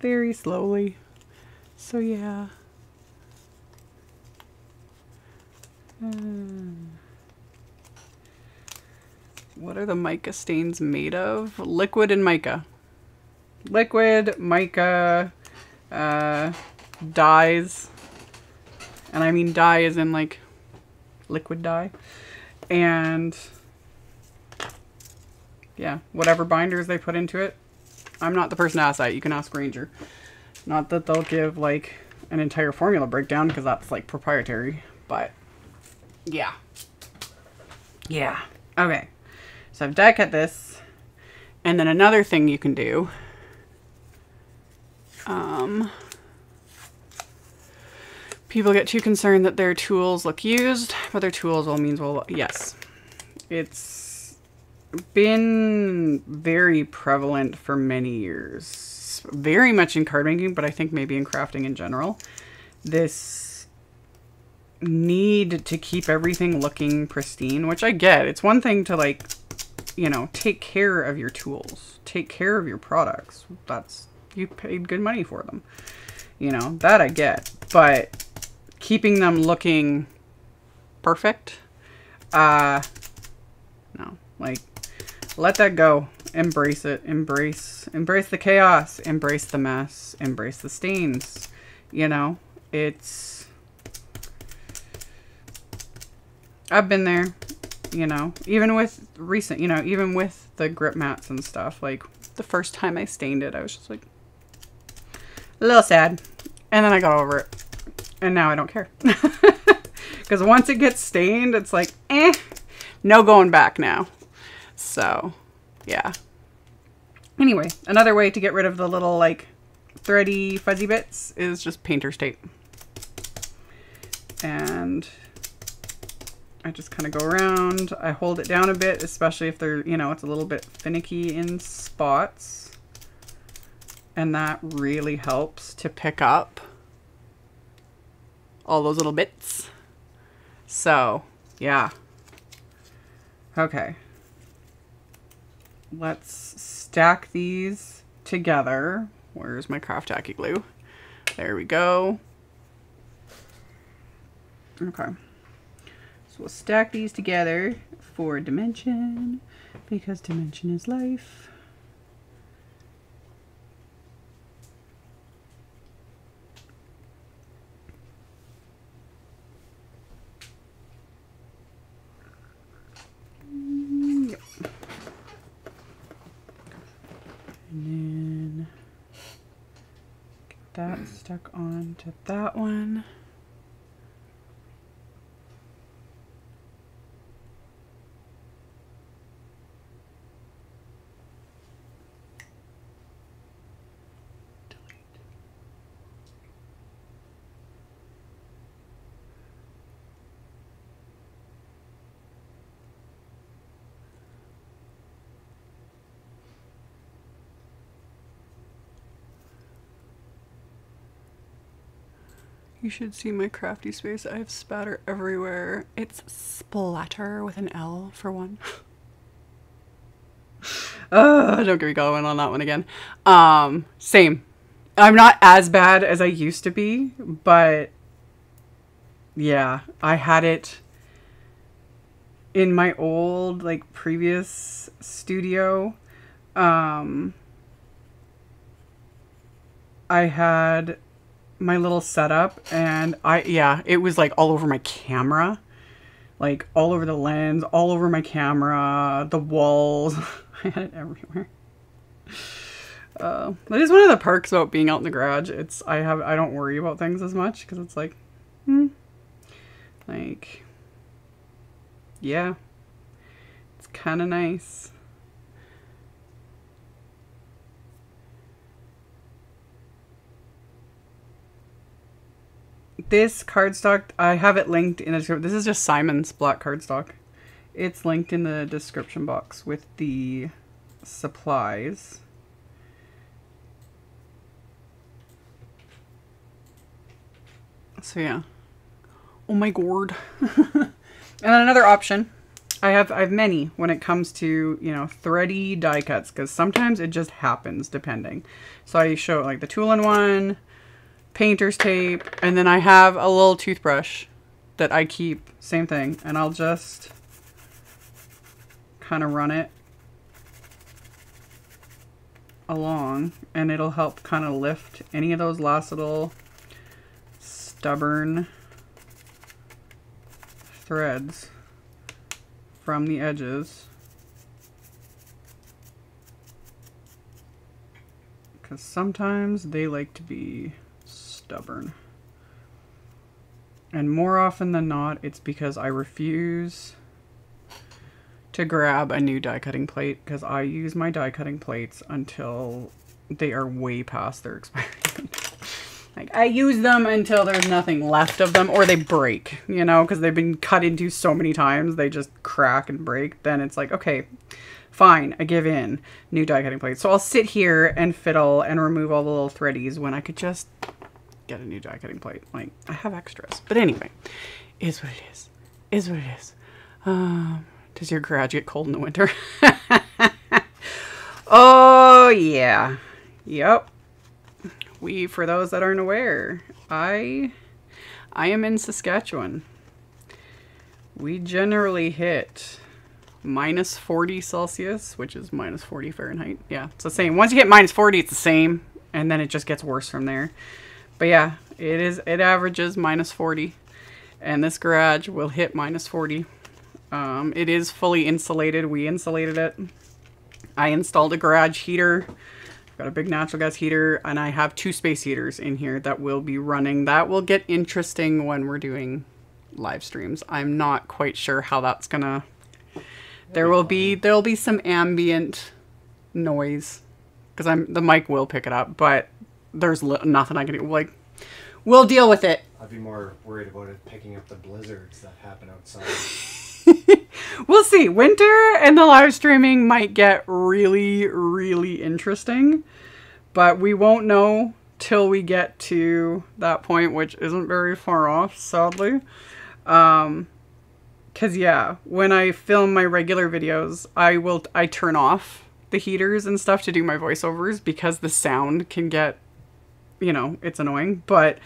Very slowly. So yeah. Hmm what are the mica stains made of? Liquid and mica. Liquid, mica, uh, dyes. And I mean dye is in like liquid dye. And yeah, whatever binders they put into it. I'm not the person to ask that. You can ask Ranger. Not that they'll give like an entire formula breakdown because that's like proprietary, but yeah. Yeah. Okay. So I've die cut this. And then another thing you can do. Um, people get too concerned that their tools look used, but their tools all means well, yes. It's been very prevalent for many years. Very much in card making, but I think maybe in crafting in general. This need to keep everything looking pristine, which I get. It's one thing to like, you know, take care of your tools, take care of your products. That's, you paid good money for them. You know, that I get. But keeping them looking perfect, uh, no, like, let that go. Embrace it. Embrace, embrace the chaos. Embrace the mess. Embrace the stains. You know, it's, I've been there, you know, even with recent, you know, even with the grip mats and stuff, like the first time I stained it, I was just like a little sad. And then I got over it. And now I don't care. [laughs] Because once it gets stained, it's like, eh, no going back now. So, yeah. Anyway, another way to get rid of the little like thready fuzzy bits is just painter's tape. And I just kind of go around. I hold it down a bit, especially if they're, you know, it's a little bit finicky in spots. And that really helps to pick up all those little bits. So, yeah. Okay. Let's stack these together. Where's my craft tacky glue? There we go. Okay. So we'll stack these together for dimension because dimension is life. And then get that stuck onto that one. You should see my crafty space. I have spatter everywhere. It's splatter with an L for one. Ugh, [laughs] don't get me going on that one again. Um, same. I'm not as bad as I used to be, but yeah, I had it in my old like previous studio. Um, I had my little setup and I yeah, it was like all over my camera. Like all over the lens, all over my camera, the walls. [laughs] I had it everywhere. Uh, that is one of the perks about being out in the garage. It's I have I don't worry about things as much because it's like, hmm, like, yeah, it's kind of nice. This cardstock, I have it linked in the description. This is just Simon's black cardstock. It's linked in the description box with the supplies. So yeah. Oh my gourd. [laughs] and then another option. I have I have many when it comes to, you know, thready die cuts because sometimes it just happens depending. So I show like the two-in-one, painter's tape, and then I have a little toothbrush that I keep, same thing, and I'll just kind of run it along and it'll help kind of lift any of those last little stubborn threads from the edges. Because sometimes they like to be stubborn. And more often than not, it's because I refuse to grab a new die cutting plate because I use my die cutting plates until they are way past their expiration. [laughs] like I use them until there's nothing left of them or they break, you know, because they've been cut into so many times they just crack and break. Then it's like, okay, fine, I give in. New die cutting plate. So I'll sit here and fiddle and remove all the little threadies when I could just get a new die cutting plate. Like I have extras. But anyway, is what it is. Is what it is. Um, does your garage get cold in the winter? [laughs] oh yeah. Yep. We for those that aren't aware, I I am in Saskatchewan. We generally hit minus 40 Celsius, which is minus 40 Fahrenheit. Yeah, it's the same. Once you hit minus 40, it's the same, and then it just gets worse from there. But yeah, it is. It averages minus 40, and this garage will hit minus 40. Um, it is fully insulated. We insulated it. I installed a garage heater. I've got a big natural gas heater, and I have two space heaters in here that will be running. That will get interesting when we're doing live streams. I'm not quite sure how that's gonna. There will be there'll be some ambient noise because I'm the mic will pick it up, but there's li- nothing I can do. Like, we'll deal with it. I'd be more worried about it picking up the blizzards that happen outside. [laughs] we'll see. Winter and the live streaming might get really, really interesting, but we won't know till we get to that point, which isn't very far off, sadly. Um, cause yeah, when I film my regular videos, I will I turn off the heaters and stuff to do my voiceovers because the sound can get, you know, it's annoying. But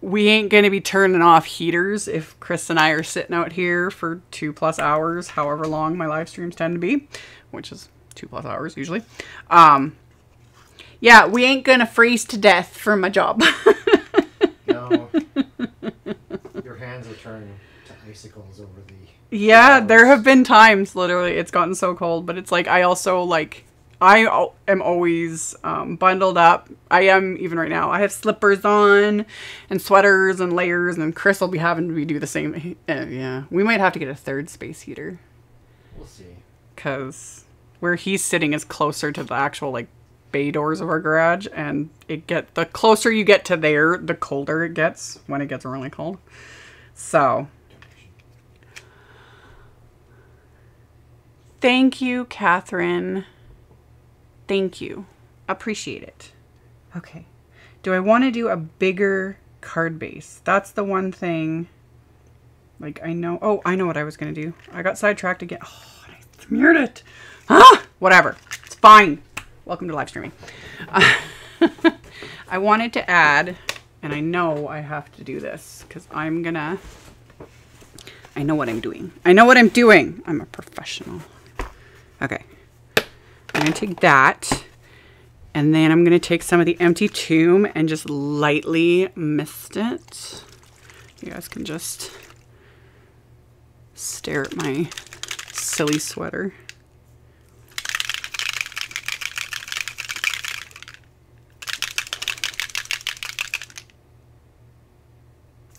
we ain't gonna be turning off heaters if Chris and I are sitting out here for two plus hours, however long my live streams tend to be, which is two plus hours usually. Um, yeah, we ain't gonna freeze to death for my job. [laughs] no, your hands will turn to icicles over the. yeah, there have been times literally it's gotten so cold, but it's like I also like I am always um, bundled up. I am even right now. I have slippers on and sweaters and layers, and Chris will be having to do the same. Uh, yeah, we might have to get a third space heater We'll see. because where he's sitting is closer to the actual like bay doors of our garage, and it get the closer you get to there, the colder it gets when it gets really cold. So thank you, Catherine. Thank you. Appreciate it. Okay. Do I want to do a bigger card base? That's the one thing. Like, I know. Oh, I know what I was going to do. I got sidetracked again. Oh, I smeared it. Ah! Whatever. It's fine. Welcome to live streaming. [laughs] I wanted to add, and I know I have to do this because I'm going to. I know what I'm doing. I know what I'm doing. I'm a professional. Okay. I'm going to take that. And then I'm going to take some of the empty tomb and just lightly mist it. You guys can just stare at my silly sweater.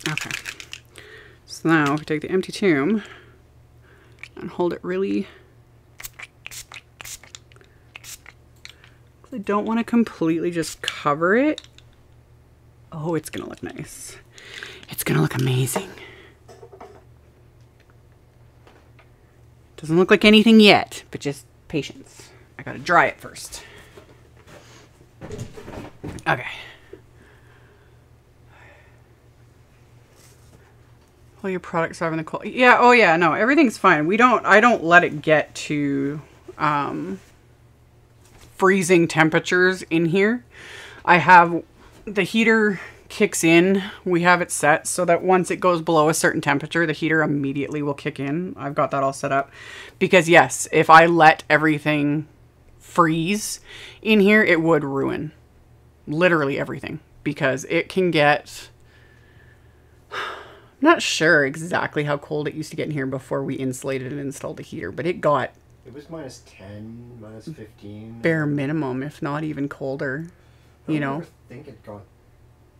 Okay. So now we take the empty tomb and hold it really I don't want to completely just cover it. Oh, it's going to look nice. It's going to look amazing. Doesn't look like anything yet, but just patience. I got to dry it first. Okay. All your products are in the cold. Yeah, oh yeah, no, everything's fine. We don't, I don't let it get to, um, freezing temperatures in here. I have the heater kicks in, we have it set so that once it goes below a certain temperature, the heater immediately will kick in. I've got that all set up. Because, yes, if I let everything freeze in here, it would ruin literally everything. Because it can get. [sighs] I'm not sure exactly how cold it used to get in here before we insulated and installed the heater, but it got It was minus 10, minus mm. 15. bare minimum, if not even colder. I You know, think it got.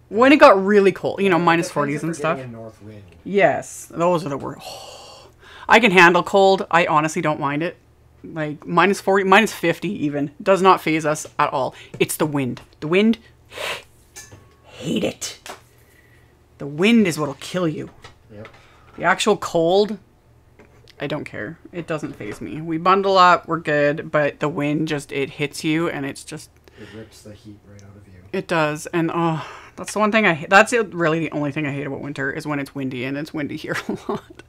when it got really cold, you know, minus 40s and stuff. getting north wind. Yes, those are the worst. [sighs] I can handle cold. I honestly don't mind it. Like minus 40, minus 50 even does not faze us at all. It's the wind. The wind, [sighs] hate it. The wind is what'll kill you. Yep. The actual cold, I don't care. It doesn't faze me. We bundle up, we're good, but the wind just it hits you and it's just It rips the heat right out of you. it does. And oh, that's the one thing I hate. That's really the only thing I hate about winter is when it's windy and it's windy here a [laughs] lot.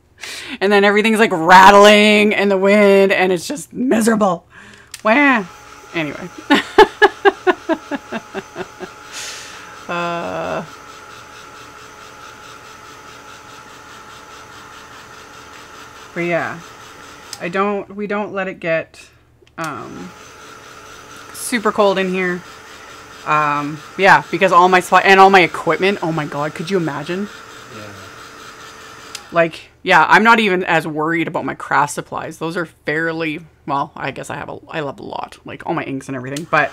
And then everything's like rattling in the wind and it's just miserable. Wah. Anyway. [laughs] uh But yeah, I don't. We don't let it get um, super cold in here. Um, yeah, because all my supply and all my equipment. Oh my god, could you imagine? Yeah. Like, yeah, I'm not even as worried about my craft supplies. Those are fairly well. I guess I have a. I have a lot, like all my inks and everything. But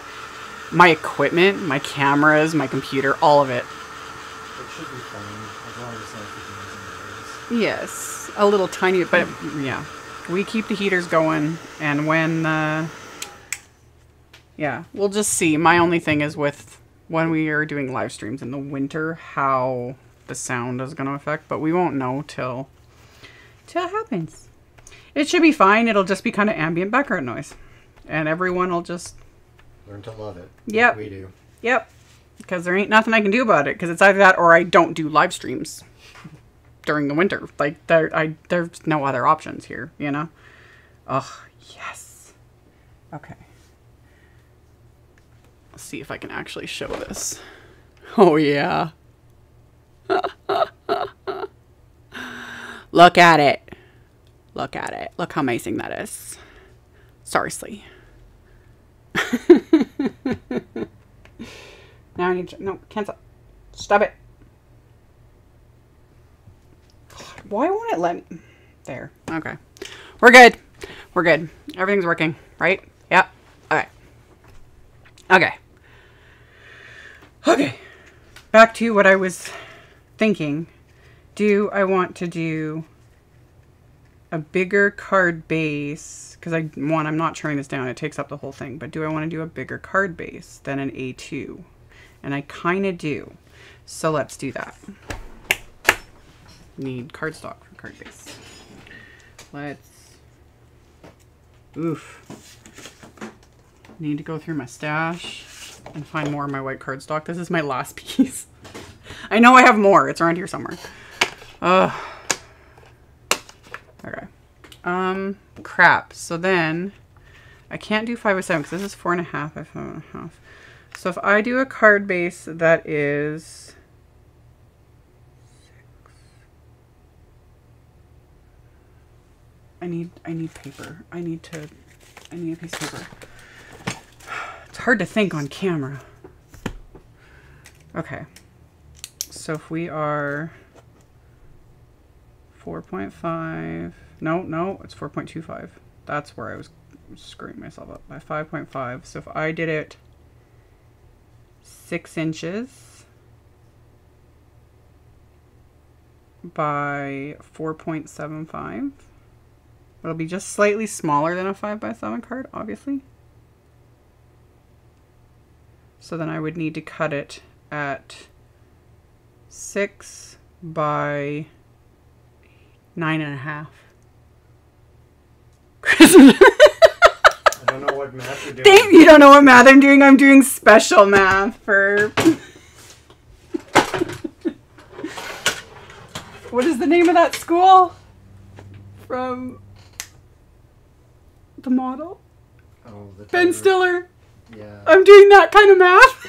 my equipment, my cameras, my computer, all of it. It should be fine as long as not the Yes, a little tiny, but yeah, we keep the heaters going, and when, uh, yeah, we'll just see. My only thing is with when we are doing live streams in the winter, how the sound is going to affect, but we won't know till till it happens. It should be fine. It'll just be kind of ambient background noise, and everyone will just Learn to love it. Yep. We do. Yep. Because there ain't nothing I can do about it. Because it's either that or I don't do live streams during the winter. Like there, I there's no other options here. You know. Ugh. Yes. Okay. Let's see if I can actually show this. [laughs] Oh yeah. [laughs] Look at it. Look at it. Look how amazing that is. Seriously. [laughs] Now I need to, no, cancel. Stop it. Why won't it let? There. Okay. We're good. We're good. Everything's working, right? Yep. All right. Okay. Okay. Back to what I was thinking. Do I want to do a bigger card base? Because I, one, I'm not turning this down. It takes up the whole thing. But do I want to do a bigger card base than an A2? And I kind of do. So let's do that. Need cardstock for card base. Let's. Oof. Need to go through my stash and find more of my white cardstock. This is my last [laughs] piece. I know I have more. It's around here somewhere. Ugh. Okay. Um, crap. So then, I can't do five or seven because this is four and a half. Have five and a half. So if I do a card base that is I need I need paper. I need to I need a piece of paper. It's hard to think on camera. Okay. So if we are 4.5 no no it's 4.25 that's where I was screwing myself up by 5.5 so if I did it six inches by 4.75 it'll be just slightly smaller than a 5 by 7 card obviously so then I would need to cut it at 6 by nine and a half. [laughs] I don't know what math you're doing. Dang, you don't know what math I'm doing. I'm doing special math for. [laughs] what is the name of that school? From the model? Oh, the Ben. Stiller. Yeah. I'm doing that kind of math.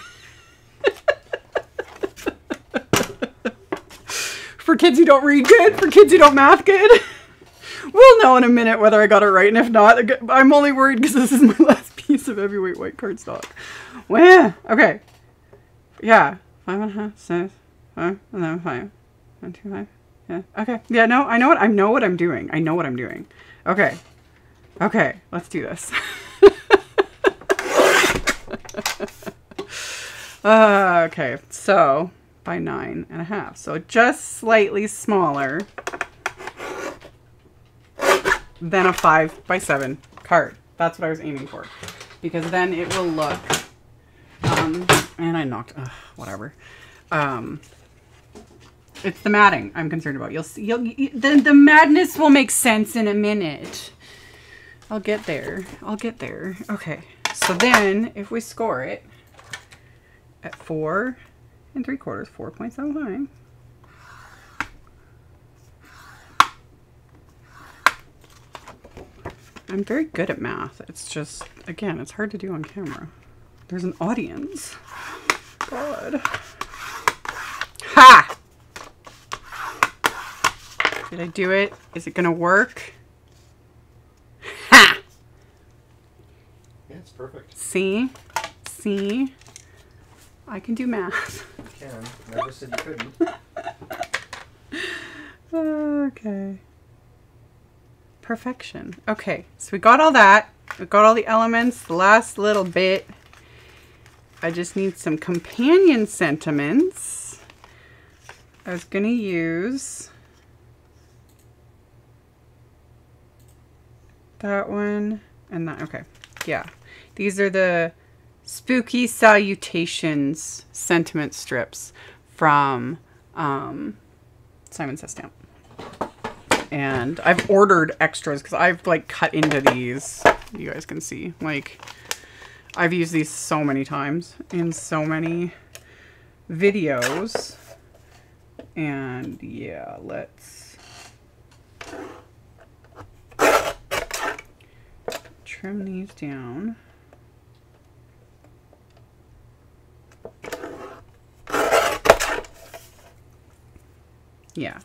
[laughs] for kids who don't read good, for kids who don't math good. [laughs] We'll know in a minute whether I got it right, and if not, I'm only worried because this is my [laughs] last piece of heavyweight white cardstock. Well, okay. Yeah, five and a half, six, five, and then five. five, one, two, five. Yeah. Okay. Yeah. No, I know what I know what I'm doing. I know what I'm doing. Okay. Okay. Let's do this. [laughs] uh, okay. So by nine and a half. So just slightly smaller than a five by seven card. That's what I was aiming for, because then it will look. Um, and I knocked. Ugh, whatever. Um, it's the matting I'm concerned about. You'll see. You'll, you, the the madness will make sense in a minute. I'll get there. I'll get there. Okay. So then, if we score it at four and three quarters, four point seven five. I'm very good at math. It's just, again, it's hard to do on camera. There's an audience. God. Ha! Did I do it? Is it gonna work? Ha! Yeah, it's perfect. See? See? I can do math. You can. Never said you couldn't. [laughs] Okay. Perfection. Okay, so we got all that. We got all the elements. The last little bit. I just need some companion sentiments. I was going to use that one and that. Okay, yeah. These are the Spooky Salutations sentiment strips from um, Simon Says Stamp. And I've ordered extras because I've like cut into these. You guys can see. Like, I've used these so many times in so many videos. And yeah, let's trim these down. Yeah.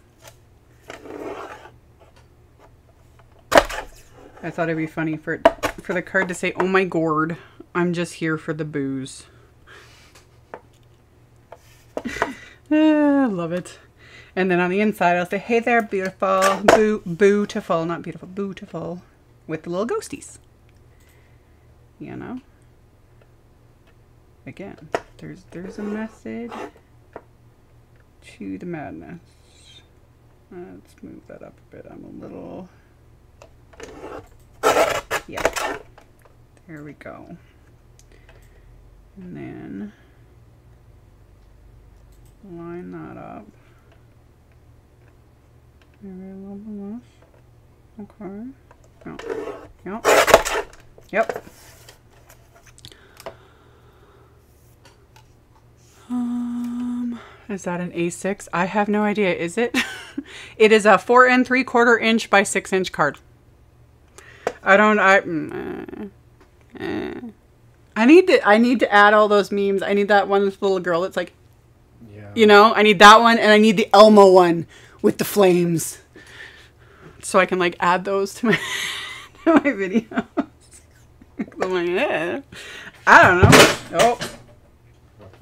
I thought it'd be funny for for the card to say, "Oh my gourd, I'm just here for the booze." [laughs] Ah, love it. And then on the inside, I'll say, "Hey there, beautiful, boo, beautiful, not beautiful, beautiful," with the little ghosties. You know. Again, there's there's a message to the madness. Uh, let's move that up a bit. I'm a little. Yeah. There we go. And then line that up. Maybe a little bit less. Okay. Yep. Yep. Yep. Um, is that an A6? I have no idea. Is it? [laughs] it is a four and three quarter inch by six inch card. I don't. I. mm, eh, eh. I need to. I need to add all those memes. I need that one with the little girl. that's like, Yeah. you know, I need that one, and I need the Elmo one with the flames, so I can like add those to my [laughs] to my videos. I'm [laughs] like, eh. I don't know. Oh,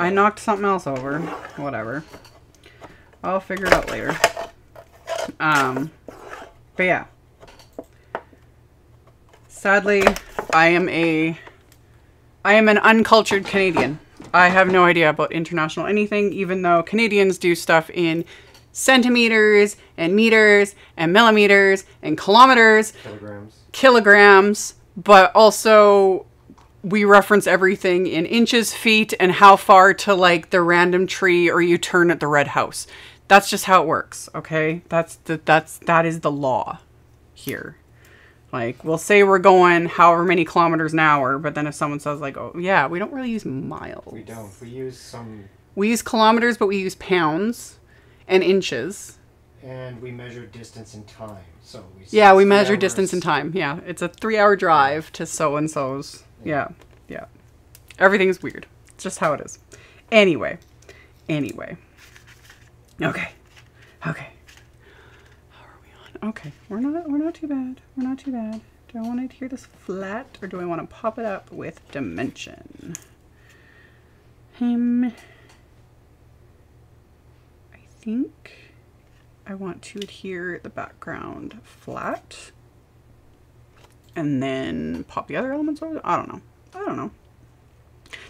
I knocked something else over. Whatever. I'll figure it out later. Um, but yeah. Sadly, I am a I am an uncultured Canadian. I have no idea about international anything, even though Canadians do stuff in centimeters and meters and millimeters and kilometers, Kilograms. kilograms, but also we reference everything in inches, feet, and how far to like the random tree or you turn at the red house. That's just how it works, okay? That's the that's that is the law here. Like we'll say we're going however many kilometers an hour, but then if someone says like, "Oh, yeah, we don't really use miles." We don't. We use some, We use kilometers, but we use pounds and inches. and we measure distance in time. So we. Yeah, we measure distance hours. and time. Yeah, it's a three-hour drive to so and so's. Yeah, yeah. Everything's weird. It's just how it is. Anyway, anyway. Okay. Okay. How are we on? Okay, we're not we're not too bad. We're not too bad. Do I want to adhere this flat or do I want to pop it up with dimension? Um, I think I want to adhere the background flat and then pop the other elements over. I don't know. I don't know.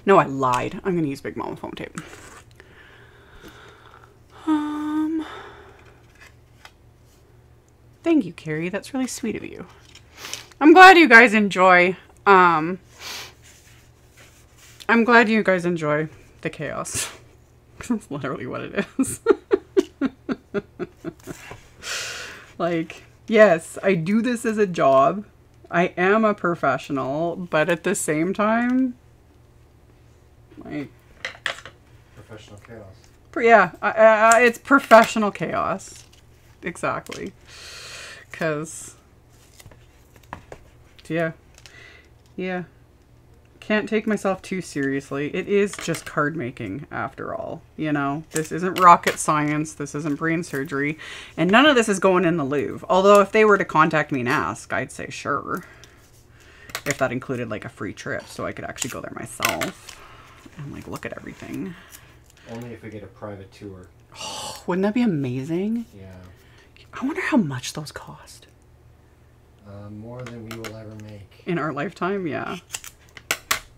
No, I lied. I'm going to use Big Mama foam tape. Um, thank you, Carrie. That's really sweet of you. I'm glad you guys enjoy. Um, I'm glad you guys enjoy the chaos. [laughs] That's literally what it is. [laughs] like, yes, I do this as a job. I am a professional, but at the same time, like, Professional chaos. Yeah, I, I, it's professional chaos. Exactly. Because, yeah. Yeah. Can't take myself too seriously. It is just card making, after all. You know, this isn't rocket science. This isn't brain surgery. And none of this is going in the Louvre. Although, if they were to contact me and ask, I'd say sure. If that included like a free trip, so I could actually go there myself and like look at everything. Only if we get a private tour. [gasps] Wouldn't that be amazing? Yeah. I wonder how much those cost Uh, more than we will ever make. in our lifetime. Yeah.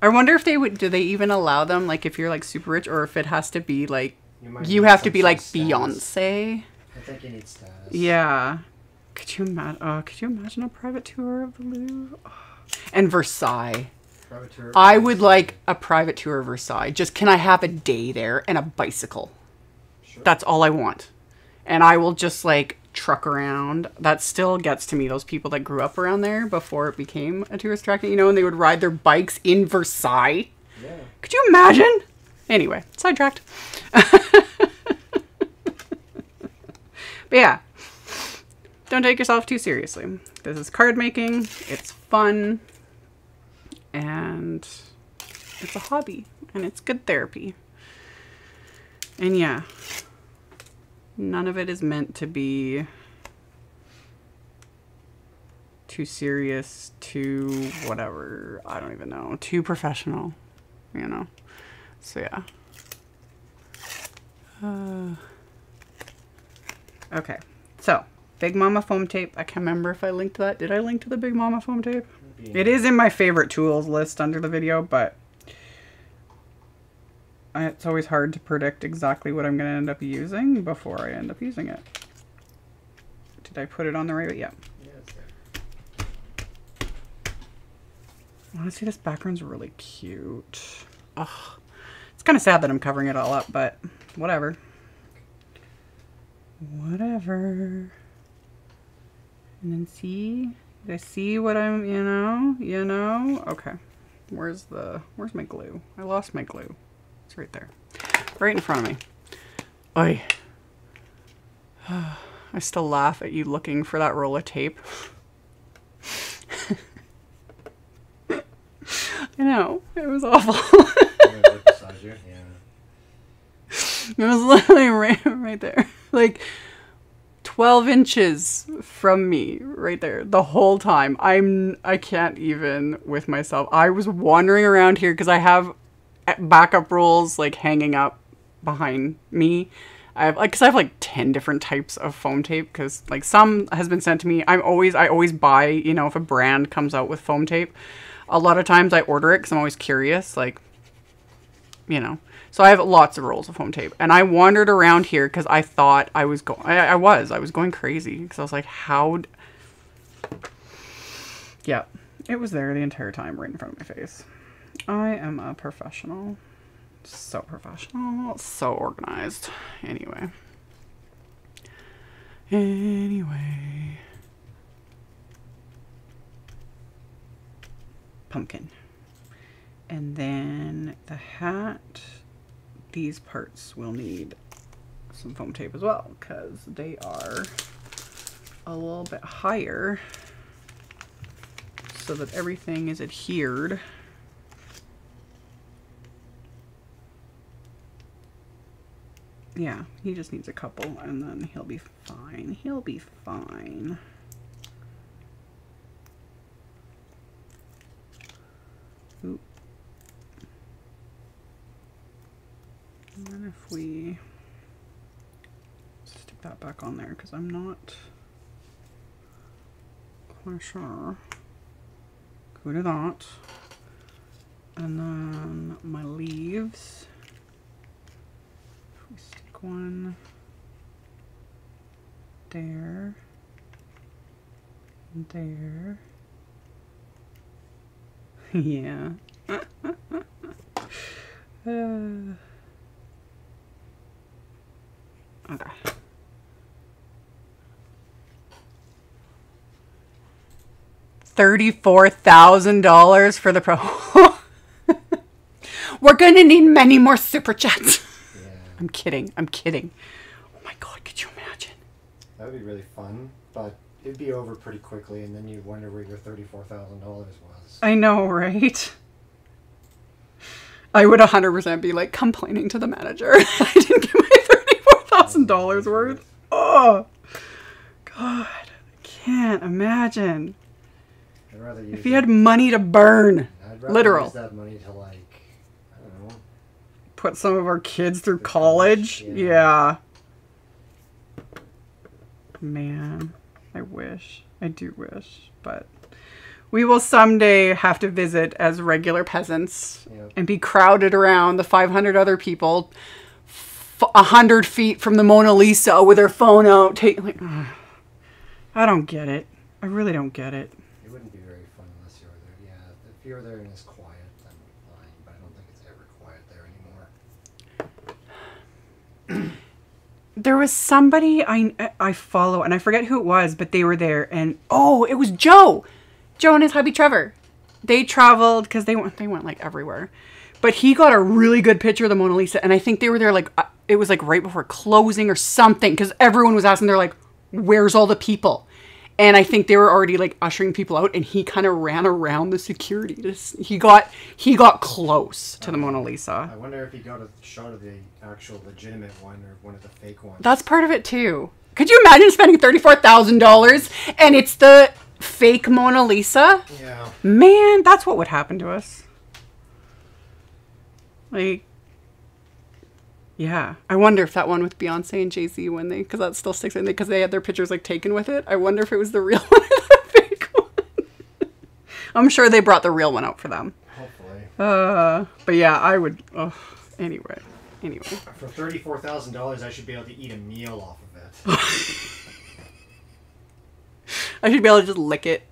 I wonder if they would. Do they even allow them? Like, if you're like super rich, or if it has to be like might you have to be like status. Beyonce. I think you need status. Yeah. Could you imagine? Uh, could you imagine a private tour of the Louvre? Oh. [sighs] And Versailles. Private tour. I would like a private tour of Versailles. Just can I have a day there and a bicycle? Sure. That's all I want. And I will just like truck around. That still gets to me. Those people that grew up around there before it became a tourist attraction, you know, and they would ride their bikes in Versailles. Yeah. Could you imagine? Anyway, sidetracked. [laughs] but yeah, don't take yourself too seriously. This is card making. It's fun. And it's a hobby. And it's good therapy. And yeah, none of it is meant to be too serious, too whatever. I don't even know. Too professional, you know? So yeah. Uh, okay, so Big Mama foam tape. I can't remember if I linked that. Did I link to the Big Mama foam tape? Be- It is in my favorite tools list under the video, but it's always hard to predict exactly what I'm going to end up using before I end up using it. Did I put it on the right? Yeah. There. Honestly, this background's really cute. Ugh. It's kind of sad that I'm covering it all up, but whatever. Whatever. And then see? Did I see what I'm, you know? You know? Okay. Where's the, where's my glue? I lost my glue. It's right there. Right in front of me. Oi. [sighs] I still laugh at you looking for that roll of tape. [laughs] I know. It was awful. I'm gonna look beside you. Yeah. It was literally [laughs] right, right there. Like 12 inches from me right there the whole time. I'm I can't even with myself. I was wandering around here cuz I have backup rolls like hanging up behind me. I have like cuz I have like 10 different types of foam tape cuz like some has been sent to me. I'm always I always buy, you know, if a brand comes out with foam tape. A lot of times I order it cuz I'm always curious like you know. So I have lots of rolls of foam tape, and I wandered around here because I thought I was going. I, was. I was going crazy because I was like, how? Yeah, it was there the entire time, right in front of my face. I am a professional. So professional. So organized. Anyway. Anyway. Pumpkin. And then the hat, these parts will need some foam tape as well because they are a little bit higher so that everything is adhered. Yeah, he just needs a couple and then he'll be fine. He'll be fine. Oop. And then if we stick that back on there because I'm not quite sure. Go to that. And then my leaves. One there, there. [laughs] yeah. [laughs] Uh, okay. Thirty-four thousand dollars for the pro. [laughs] We're gonna need many more super chats. I'm kidding. I'm kidding. Oh my god, could you imagine? that would be really fun, but it'd be over pretty quickly, and then you'd wonder where your thirty-four thousand dollars was. I know, right? I would 100% be like complaining to the manager. [laughs] I didn't get my $34,000 worth. Oh, God. I can't imagine. I'd rather use. If you had money to burn, I'd rather literal. use that money to like, I don't know. Put some of our kids through college. college, Yeah. yeah. Man, I wish. I do wish. But we will someday have to visit as regular peasants Yep. and be crowded around the 500 other people f- a hundred feet from the Mona Lisa with her phone out. Take, like, ugh. [sighs] I don't get it. I really don't get it. It wouldn't be very fun unless you were there. Yeah, if you're there and it's quiet, then fine. But I don't think it's ever quiet there anymore. [clears throat] There was somebody I I follow and I forget who it was, but they were there and oh, it was Joe, Joe and his hubby Trevor. They traveled because they went they went like everywhere, but he got a really good picture of the Mona Lisa and I think they were there like uh, it was like right before closing or something because everyone was asking. They're like, "Where's all the people?" And I think they were already like ushering people out, and he kind of ran around the security. He got he got close to the Mona Lisa. I wonder if he got a shot of the actual legitimate one or one of the fake ones. That's part of it too. Could you imagine spending thirty-four thousand dollars and it's the fake Mona Lisa? yeah. Man, that's what would happen to us. Like, yeah. I wonder if that one with Beyonce and Jay Z when they, because that still sticks in because they had their pictures like taken with it. I wonder if it was the [laughs] real one or the fake one. I'm sure they brought the real one out for them. Hopefully. Uh, but yeah, I would. Oh, anyway, anyway. For thirty-four thousand dollars, I should be able to eat a meal off of it. [laughs] I should be able to just lick it.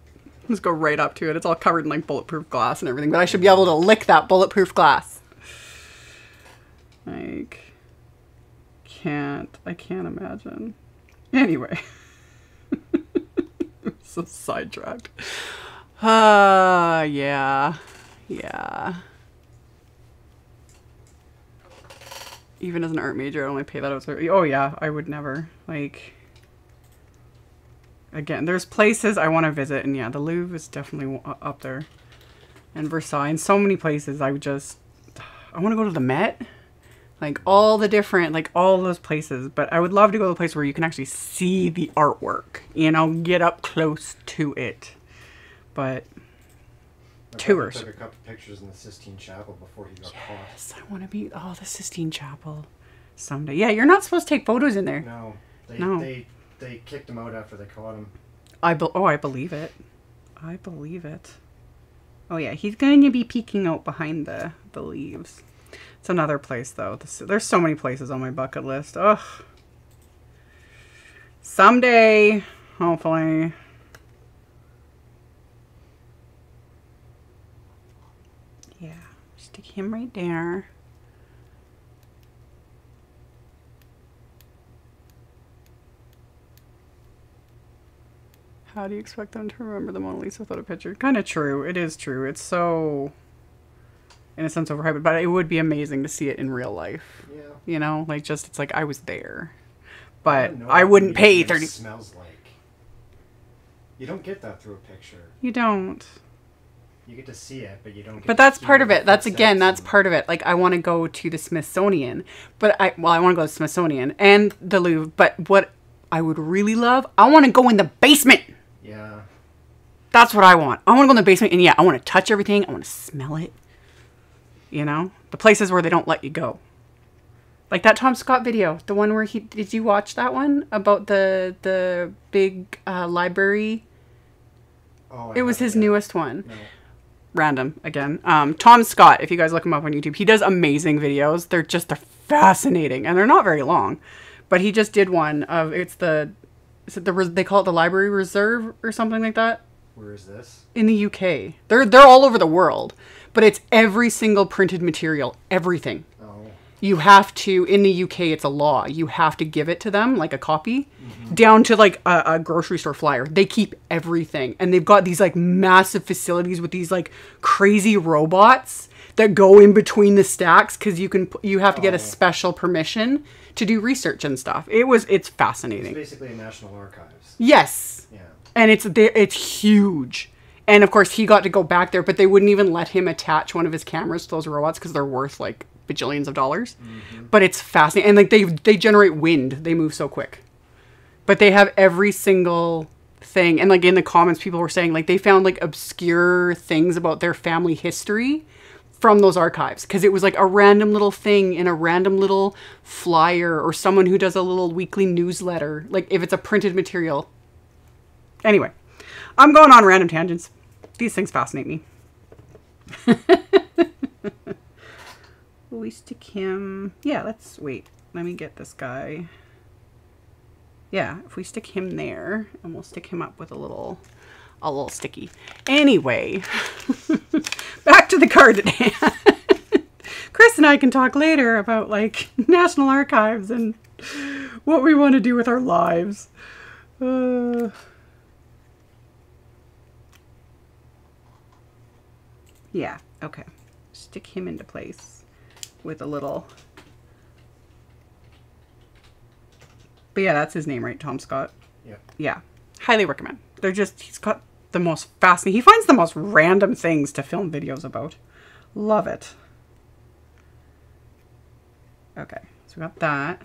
Just go right up to it. It's all covered in like bulletproof glass and everything, but I should be able to lick that bulletproof glass. Like, can't. I can't imagine. Anyway. [laughs] so sidetracked. Uh, yeah. Yeah. Even as an art major, I only pay that out. Oh, yeah. I would never. Like, again, there's places I want to visit, and yeah, the Louvre is definitely up there, and Versailles, and so many places. I would just, I want to go to the Met, like all the different, like all those places. But I would love to go to a place where you can actually see the artwork, you know, get up close to it. But I Tours. Took a couple pictures in the Sistine Chapel before he got yes, I want to be. Oh, the Sistine Chapel, someday. Yeah, you're not supposed to take photos in there. No, they No. they they kicked him out after they caught him. I be- oh, I believe it. I believe it. Oh yeah, he's going to be peeking out behind the the leaves. It's another place though. This, there's so many places on my bucket list. Ugh. Someday, hopefully. Yeah, stick him right there. How do you expect them to remember the Mona Lisa without a picture? Kind of true. It is true. It's so, in a sense, overhyped. But it would be amazing to see it in real life. Yeah. You know, like just it's like I was there, but don't I wouldn't pay thirty. Smells like. You don't get that through a picture. You don't. You get to see it, but you don't. Get But that's part of it. That's again, that's and- part of it. Like I want to go to the Smithsonian, but I well, I want to go to the Smithsonian and the Louvre. But what I would really love, I want to go in the basement. Yeah. That's what I want. I want to go in the basement and yeah, I want to touch everything. I want to smell it. You know, the places where they don't let you go. Like that Tom Scott video, the one where he did you watch that one about the the big uh, library? Oh. I It was his newest one. No. random again. Um, Tom Scott, if you guys look him up on YouTube, he does amazing videos. They're just they're fascinating and they're not very long. But he just did one of it's the is it the they call it the Library Reserve or something like that Where is this? in the UK. They're they're all over the world, but it's every single printed material, everything. Oh. You have to in the UK it's a law. You have to give it to them like a copy mm-hmm. down to like a, a grocery store flyer. They keep everything and they've got these like massive facilities with these like crazy robots that go in between the stacks cuz you can you have to get a Oh. special permission to do research and stuff. It was it's fascinating. It's basically a National Archives. Yes Yeah. and it's there it's huge and of course he got to go back there but they wouldn't even let him attach one of his cameras to those robots because they're worth like bajillions of dollars. Mm-hmm. But it's fascinating and like they they generate wind. They move so quick. But they have every single thing. And like in the comments people were saying like they found like obscure things about their family history from those archives because it was like a random little thing in a random little flyer or someone who does a little weekly newsletter like if it's a printed material. Anyway, I'm going on random tangents. These things fascinate me. [laughs] We stick him? Yeah, let's wait. Let me get this guy. Yeah, if we stick him there, and we'll stick him up with a little, a little sticky. Anyway, [laughs] back to the card at hand. [laughs] Chris and I can talk later about like National Archives and what we want to do with our lives. Uh, Yeah, okay. Stick him into place with a little. But yeah, that's his name, right? Tom Scott. Yeah. Yeah. Highly recommend. They're just, he's got the most fascinating, he finds the most random things to film videos about. Love it. Okay, so we got that.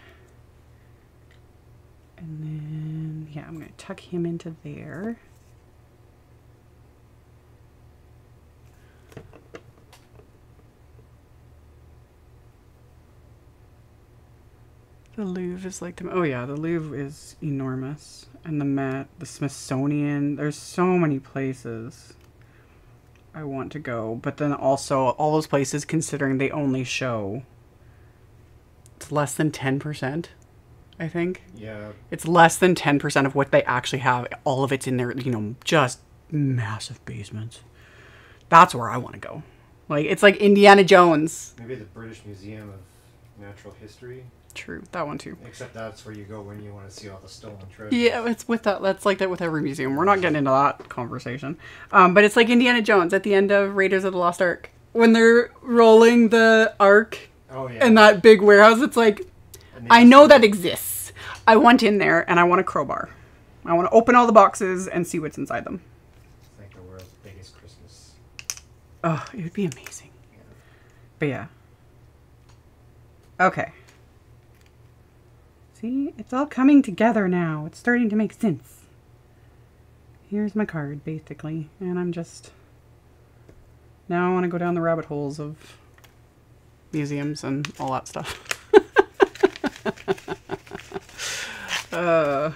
And then, yeah, I'm going to tuck him into there. The Louvre is like the oh yeah, the Louvre is enormous, and the Met, the Smithsonian. There's so many places I want to go, but then also all those places, considering they only show it's less than ten percent. I think Yeah. it's less than ten percent of what they actually have. All of it's in their you know just massive basements. That's where I want to go. Like it's like Indiana Jones. Maybe the British Museum of Natural History. True, that one too. Except that's where you go when you want to see all the stolen treasure. Yeah, it's with that. That's like that with every museum. We're not getting into that conversation. Um, but it's like Indiana Jones at the end of Raiders of the Lost Ark when they're rolling the Ark Oh yeah. in that big warehouse. It's like I know that exists. I want in there and I want a crowbar. I want to open all the boxes and see what's inside them. It's like the world's biggest Christmas. Oh, it would be amazing. But yeah. Okay. See, it's all coming together now. It's starting to make sense. Here's my card, basically. And I'm just. Now I want to go down the rabbit holes of museums and all that stuff. [laughs] uh.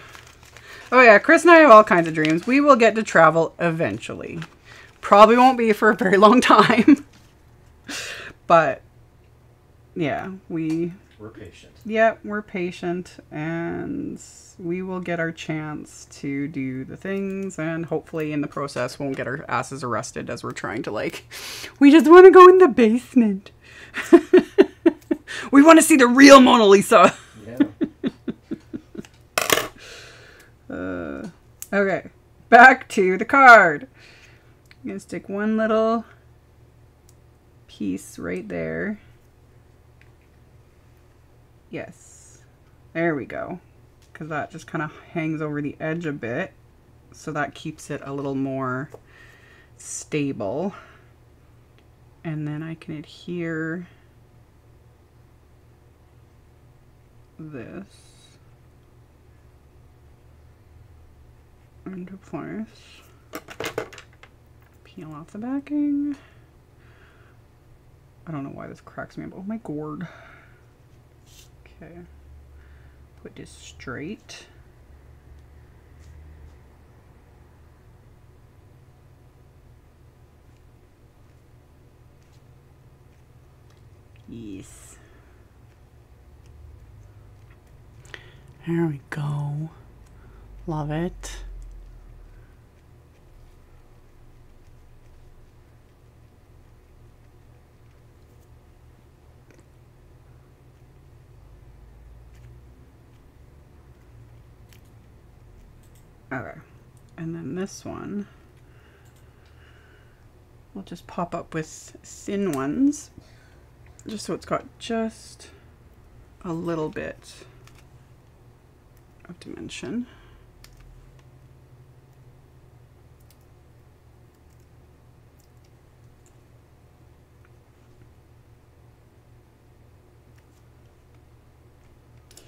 Oh, yeah, Chris and I have all kinds of dreams. We will get to travel eventually. Probably won't be for a very long [laughs] time. but yeah, we We're patient. yeah, we're patient and we will get our chance to do the things and hopefully in the process won't get our asses arrested as we're trying to like we just want to go in the basement. [laughs] we want to see the real Mona Lisa. [laughs] Yeah. Uh, okay, back to the card. I'm gonna stick one little piece right there. Yes, there we go. Because that just kind of hangs over the edge a bit, so that keeps it a little more stable. and then I can adhere this into place. Peel off the backing. I don't know why this cracks me up. Oh my gourd. Okay. Put this straight. Yes. There we go. Love it. Okay. And then this one will just pop up with thin ones just so it's got just a little bit of dimension.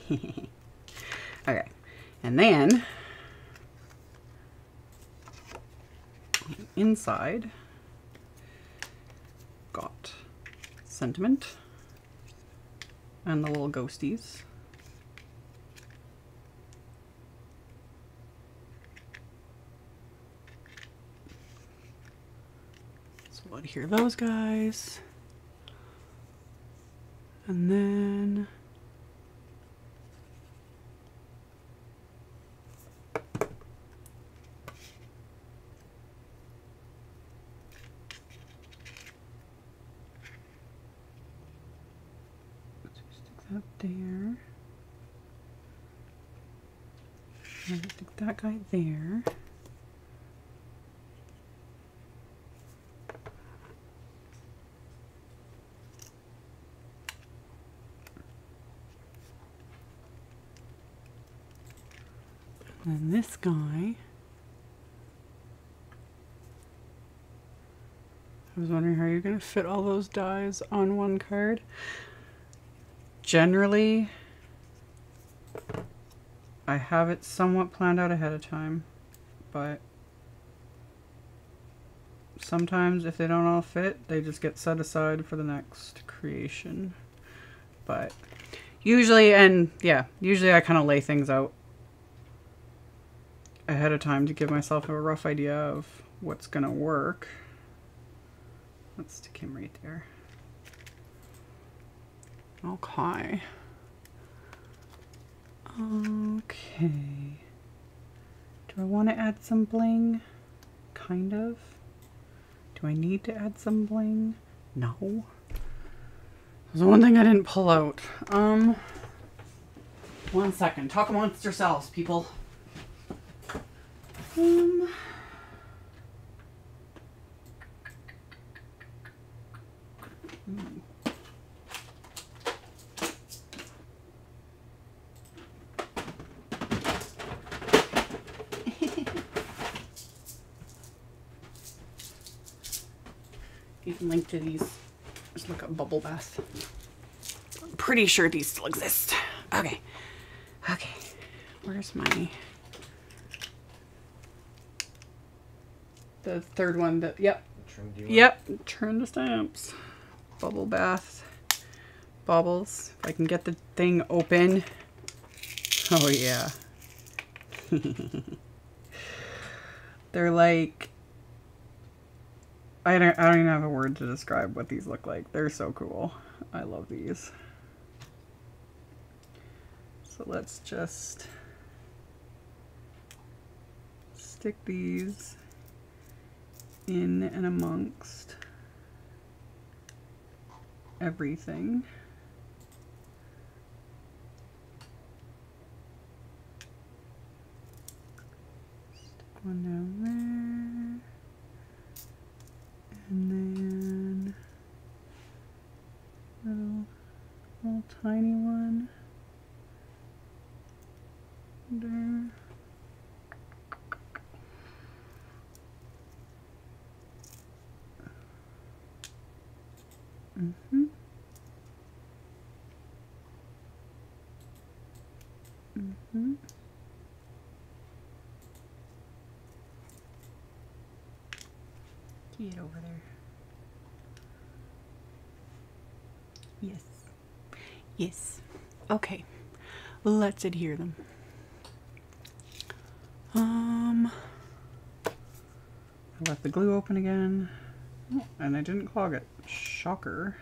[laughs] okay, and then inside got sentiment and the little ghosties. So we'll adhere those guys. And then stick that there. And stick that guy there. And then this guy. I was wondering how you're going to fit all those dies on one card. Generally, I have it somewhat planned out ahead of time, but sometimes if they don't all fit, they just get set aside for the next creation. But usually, and yeah, usually I kind of lay things out ahead of time to give myself a rough idea of what's going to work. Let's stick him right there. Okay. Okay. Do I want to add some bling? Kind of. Do I need to add some bling? No. There's the one thing I didn't pull out. Um, one second. Talk amongst yourselves, people. Um, link to these. Just look up bubble bath. I'm pretty sure these still exist. Okay. Okay. Where's my the third one that yep. Trim, do you want- Yep. Turn the stamps. Bubble bath. Bubbles. If I can get the thing open. Oh yeah. [laughs] They're like I don't I don't even have a word to describe what these look like. They're so cool. I love these. So let's just stick these in and amongst everything. Stick one down there. And then little, little tiny one there. Get over there. Yes. Yes. Okay. Let's adhere them. Um, I left the glue open again, oh, and I didn't clog it. Shocker.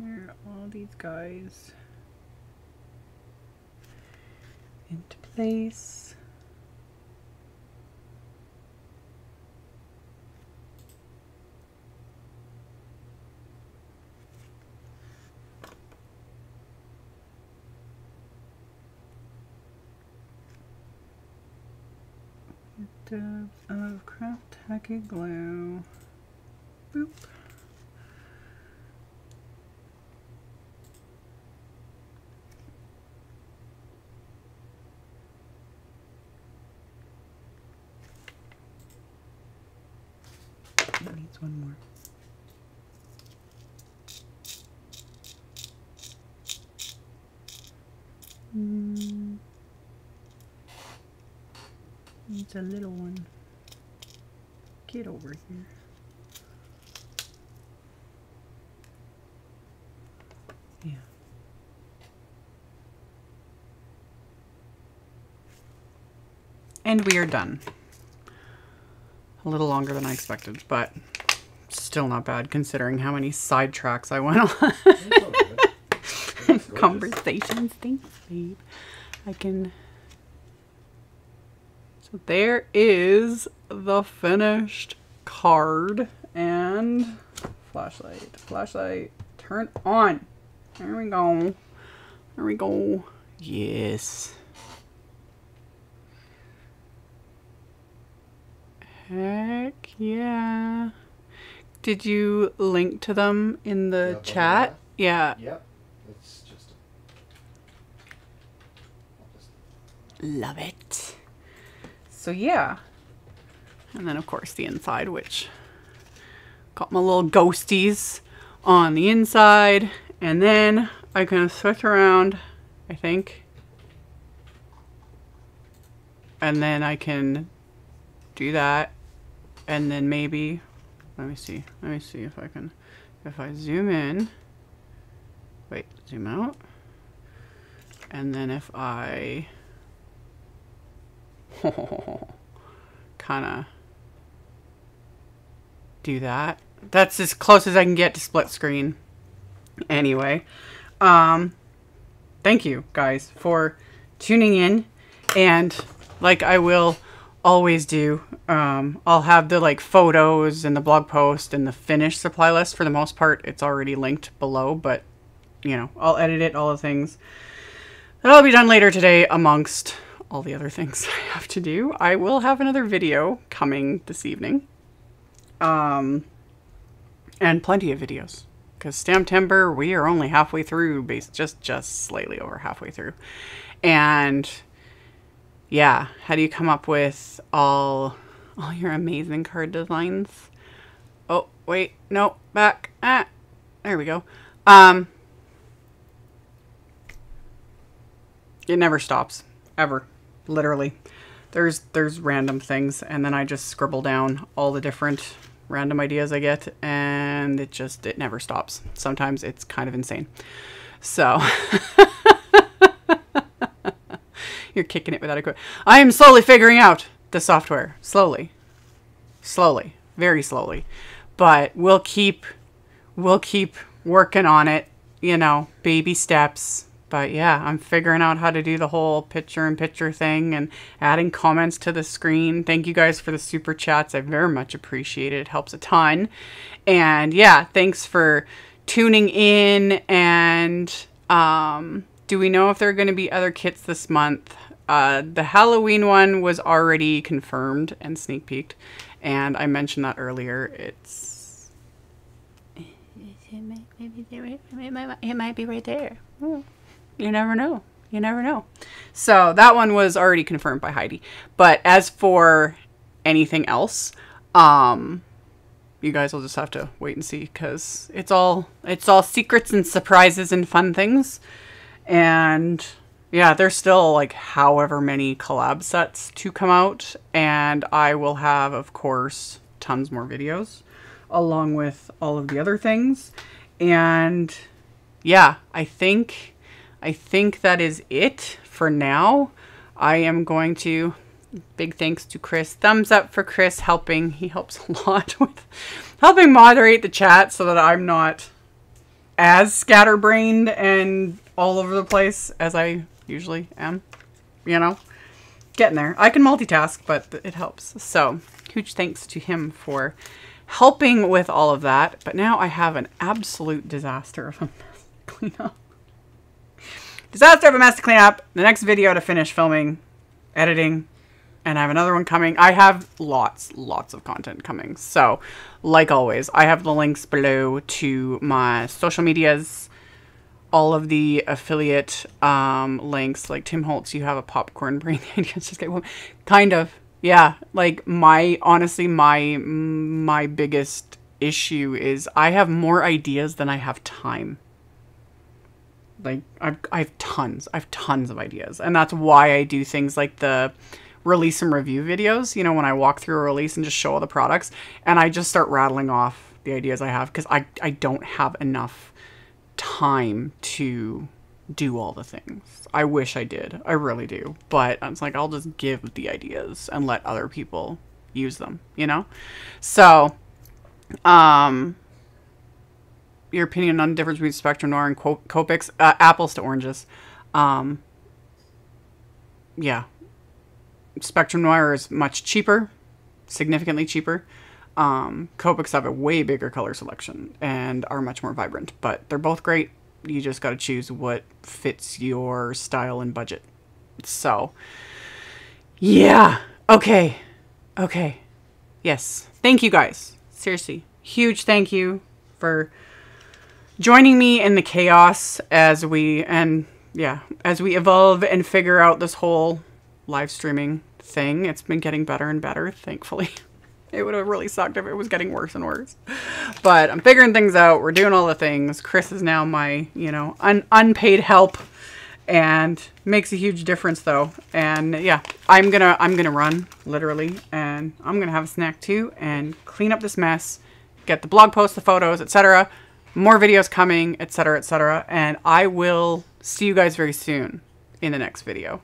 Here are all these guys place. Dab of craft tacky glue. Boop. It needs one more. Mm. It's a little one. Yeah. And we are done. A little longer than I expected, but still not bad considering how many sidetracks I went on. It's all good. [laughs] It's gorgeous. Conversations. Thanks, babe. I can. So there is the finished card and flashlight. Flashlight. Turn on. There we go. There we go. Yes. Heck yeah. Did you link to them in the but chat? Yeah. Yep. It's just Love it. So yeah. And then of course the inside, which got my little ghosties on the inside. And then I can switch around, I think. And then I can do that. And then maybe, let me see, let me see if I can, if I zoom in, wait, zoom out. And then if I [laughs] kind of do that. That's as close as I can get to split screen. Anyway, um, thank you guys for tuning in, and like I will always do, um, I'll have the like photos and the blog post and the finished supply list. For the most part, it's already linked below, but you know, I'll edit it, all the things. That'll be done later today amongst all the other things [laughs] I have to do. I will have another video coming this evening. Um, and plenty of videos. Because Stamptember, we are only halfway through, just just slightly over halfway through. And yeah, how do you come up with all all your amazing card designs? Oh, wait, no, back. Ah, there we go. Um, it never stops ever literally there's there's random things and then i just scribble down all the different random ideas i get and it just it never stops. Sometimes it's kind of insane. So [laughs] you're kicking it without a quit. I am slowly figuring out the software. Slowly. Slowly. Very slowly. But we'll keep we'll keep working on it you know baby steps but yeah, I'm figuring out how to do the whole picture in picture thing and adding comments to the screen. Thank you guys for the super chats. I very much appreciate it. It helps a ton. And yeah, thanks for tuning in. And um, do we know if there are going to be other kits this month? Uh, the Halloween one was already confirmed and sneak peeked. And I mentioned that earlier. It's. It might, maybe it might, it might be right there. Hmm you never know. You never know. So that one was already confirmed by Heidi. But as for anything else, um, you guys will just have to wait and see because it's all it's all secrets and surprises and fun things. And yeah, there's still like however many collab sets to come out. And I will have, of course, tons more videos along with all of the other things. And yeah, I think I think that is it for now. I am going to big thanks to Chris. Thumbs up for Chris helping. He helps [laughs] a lot with helping moderate the chat so that I'm not as scatterbrained and all over the place as I usually am. You know, getting there. I can multitask, but it helps. So, huge thanks to him for helping with all of that. But now I have an absolute disaster of a mess [laughs] to clean up. Disaster of a mess to clean up. The next video to finish filming, editing, and I have another one coming. I have lots, lots of content coming. So, like always, I have the links below to my social medias, all of the affiliate um, links. Like Tim Holtz, you have a popcorn [laughs] brain. just get. Kind of, yeah. Like my honestly, my my biggest issue is I have more ideas than I have time. Like I've I have tons, I have tons of ideas, and that's why I do things like the release and review videos, you know, when I walk through a release and just show all the products and I just start rattling off the ideas I have because I, I don't have enough time to do all the things. I wish I did. I really do. But it's like I'll just give the ideas and let other people use them, you know? So, um your opinion on the difference between Spectrum Noir and Copics? Uh, apples to oranges. Um, yeah, Spectrum Noir is much cheaper, significantly cheaper. Um, Copics have a way bigger color selection and are much more vibrant, but they're both great. You just got to choose what fits your style and budget. So, yeah. Okay. Okay. Yes. Thank you guys. Seriously. Huge thank you for joining me in the chaos as we and yeah, as we evolve and figure out this whole live streaming thing. It's been getting better and better, thankfully. [laughs] It would have really sucked if it was getting worse and worse. But I'm figuring things out. We're doing all the things. Chris is now my, you know, un unpaid help and makes a huge difference though. And yeah, I'm going to I'm going to run literally and I'm going to have a snack too and clean up this mess, get the blog post, the photos, etc. More videos coming, etc., etc. And I will see you guys very soon in the next video.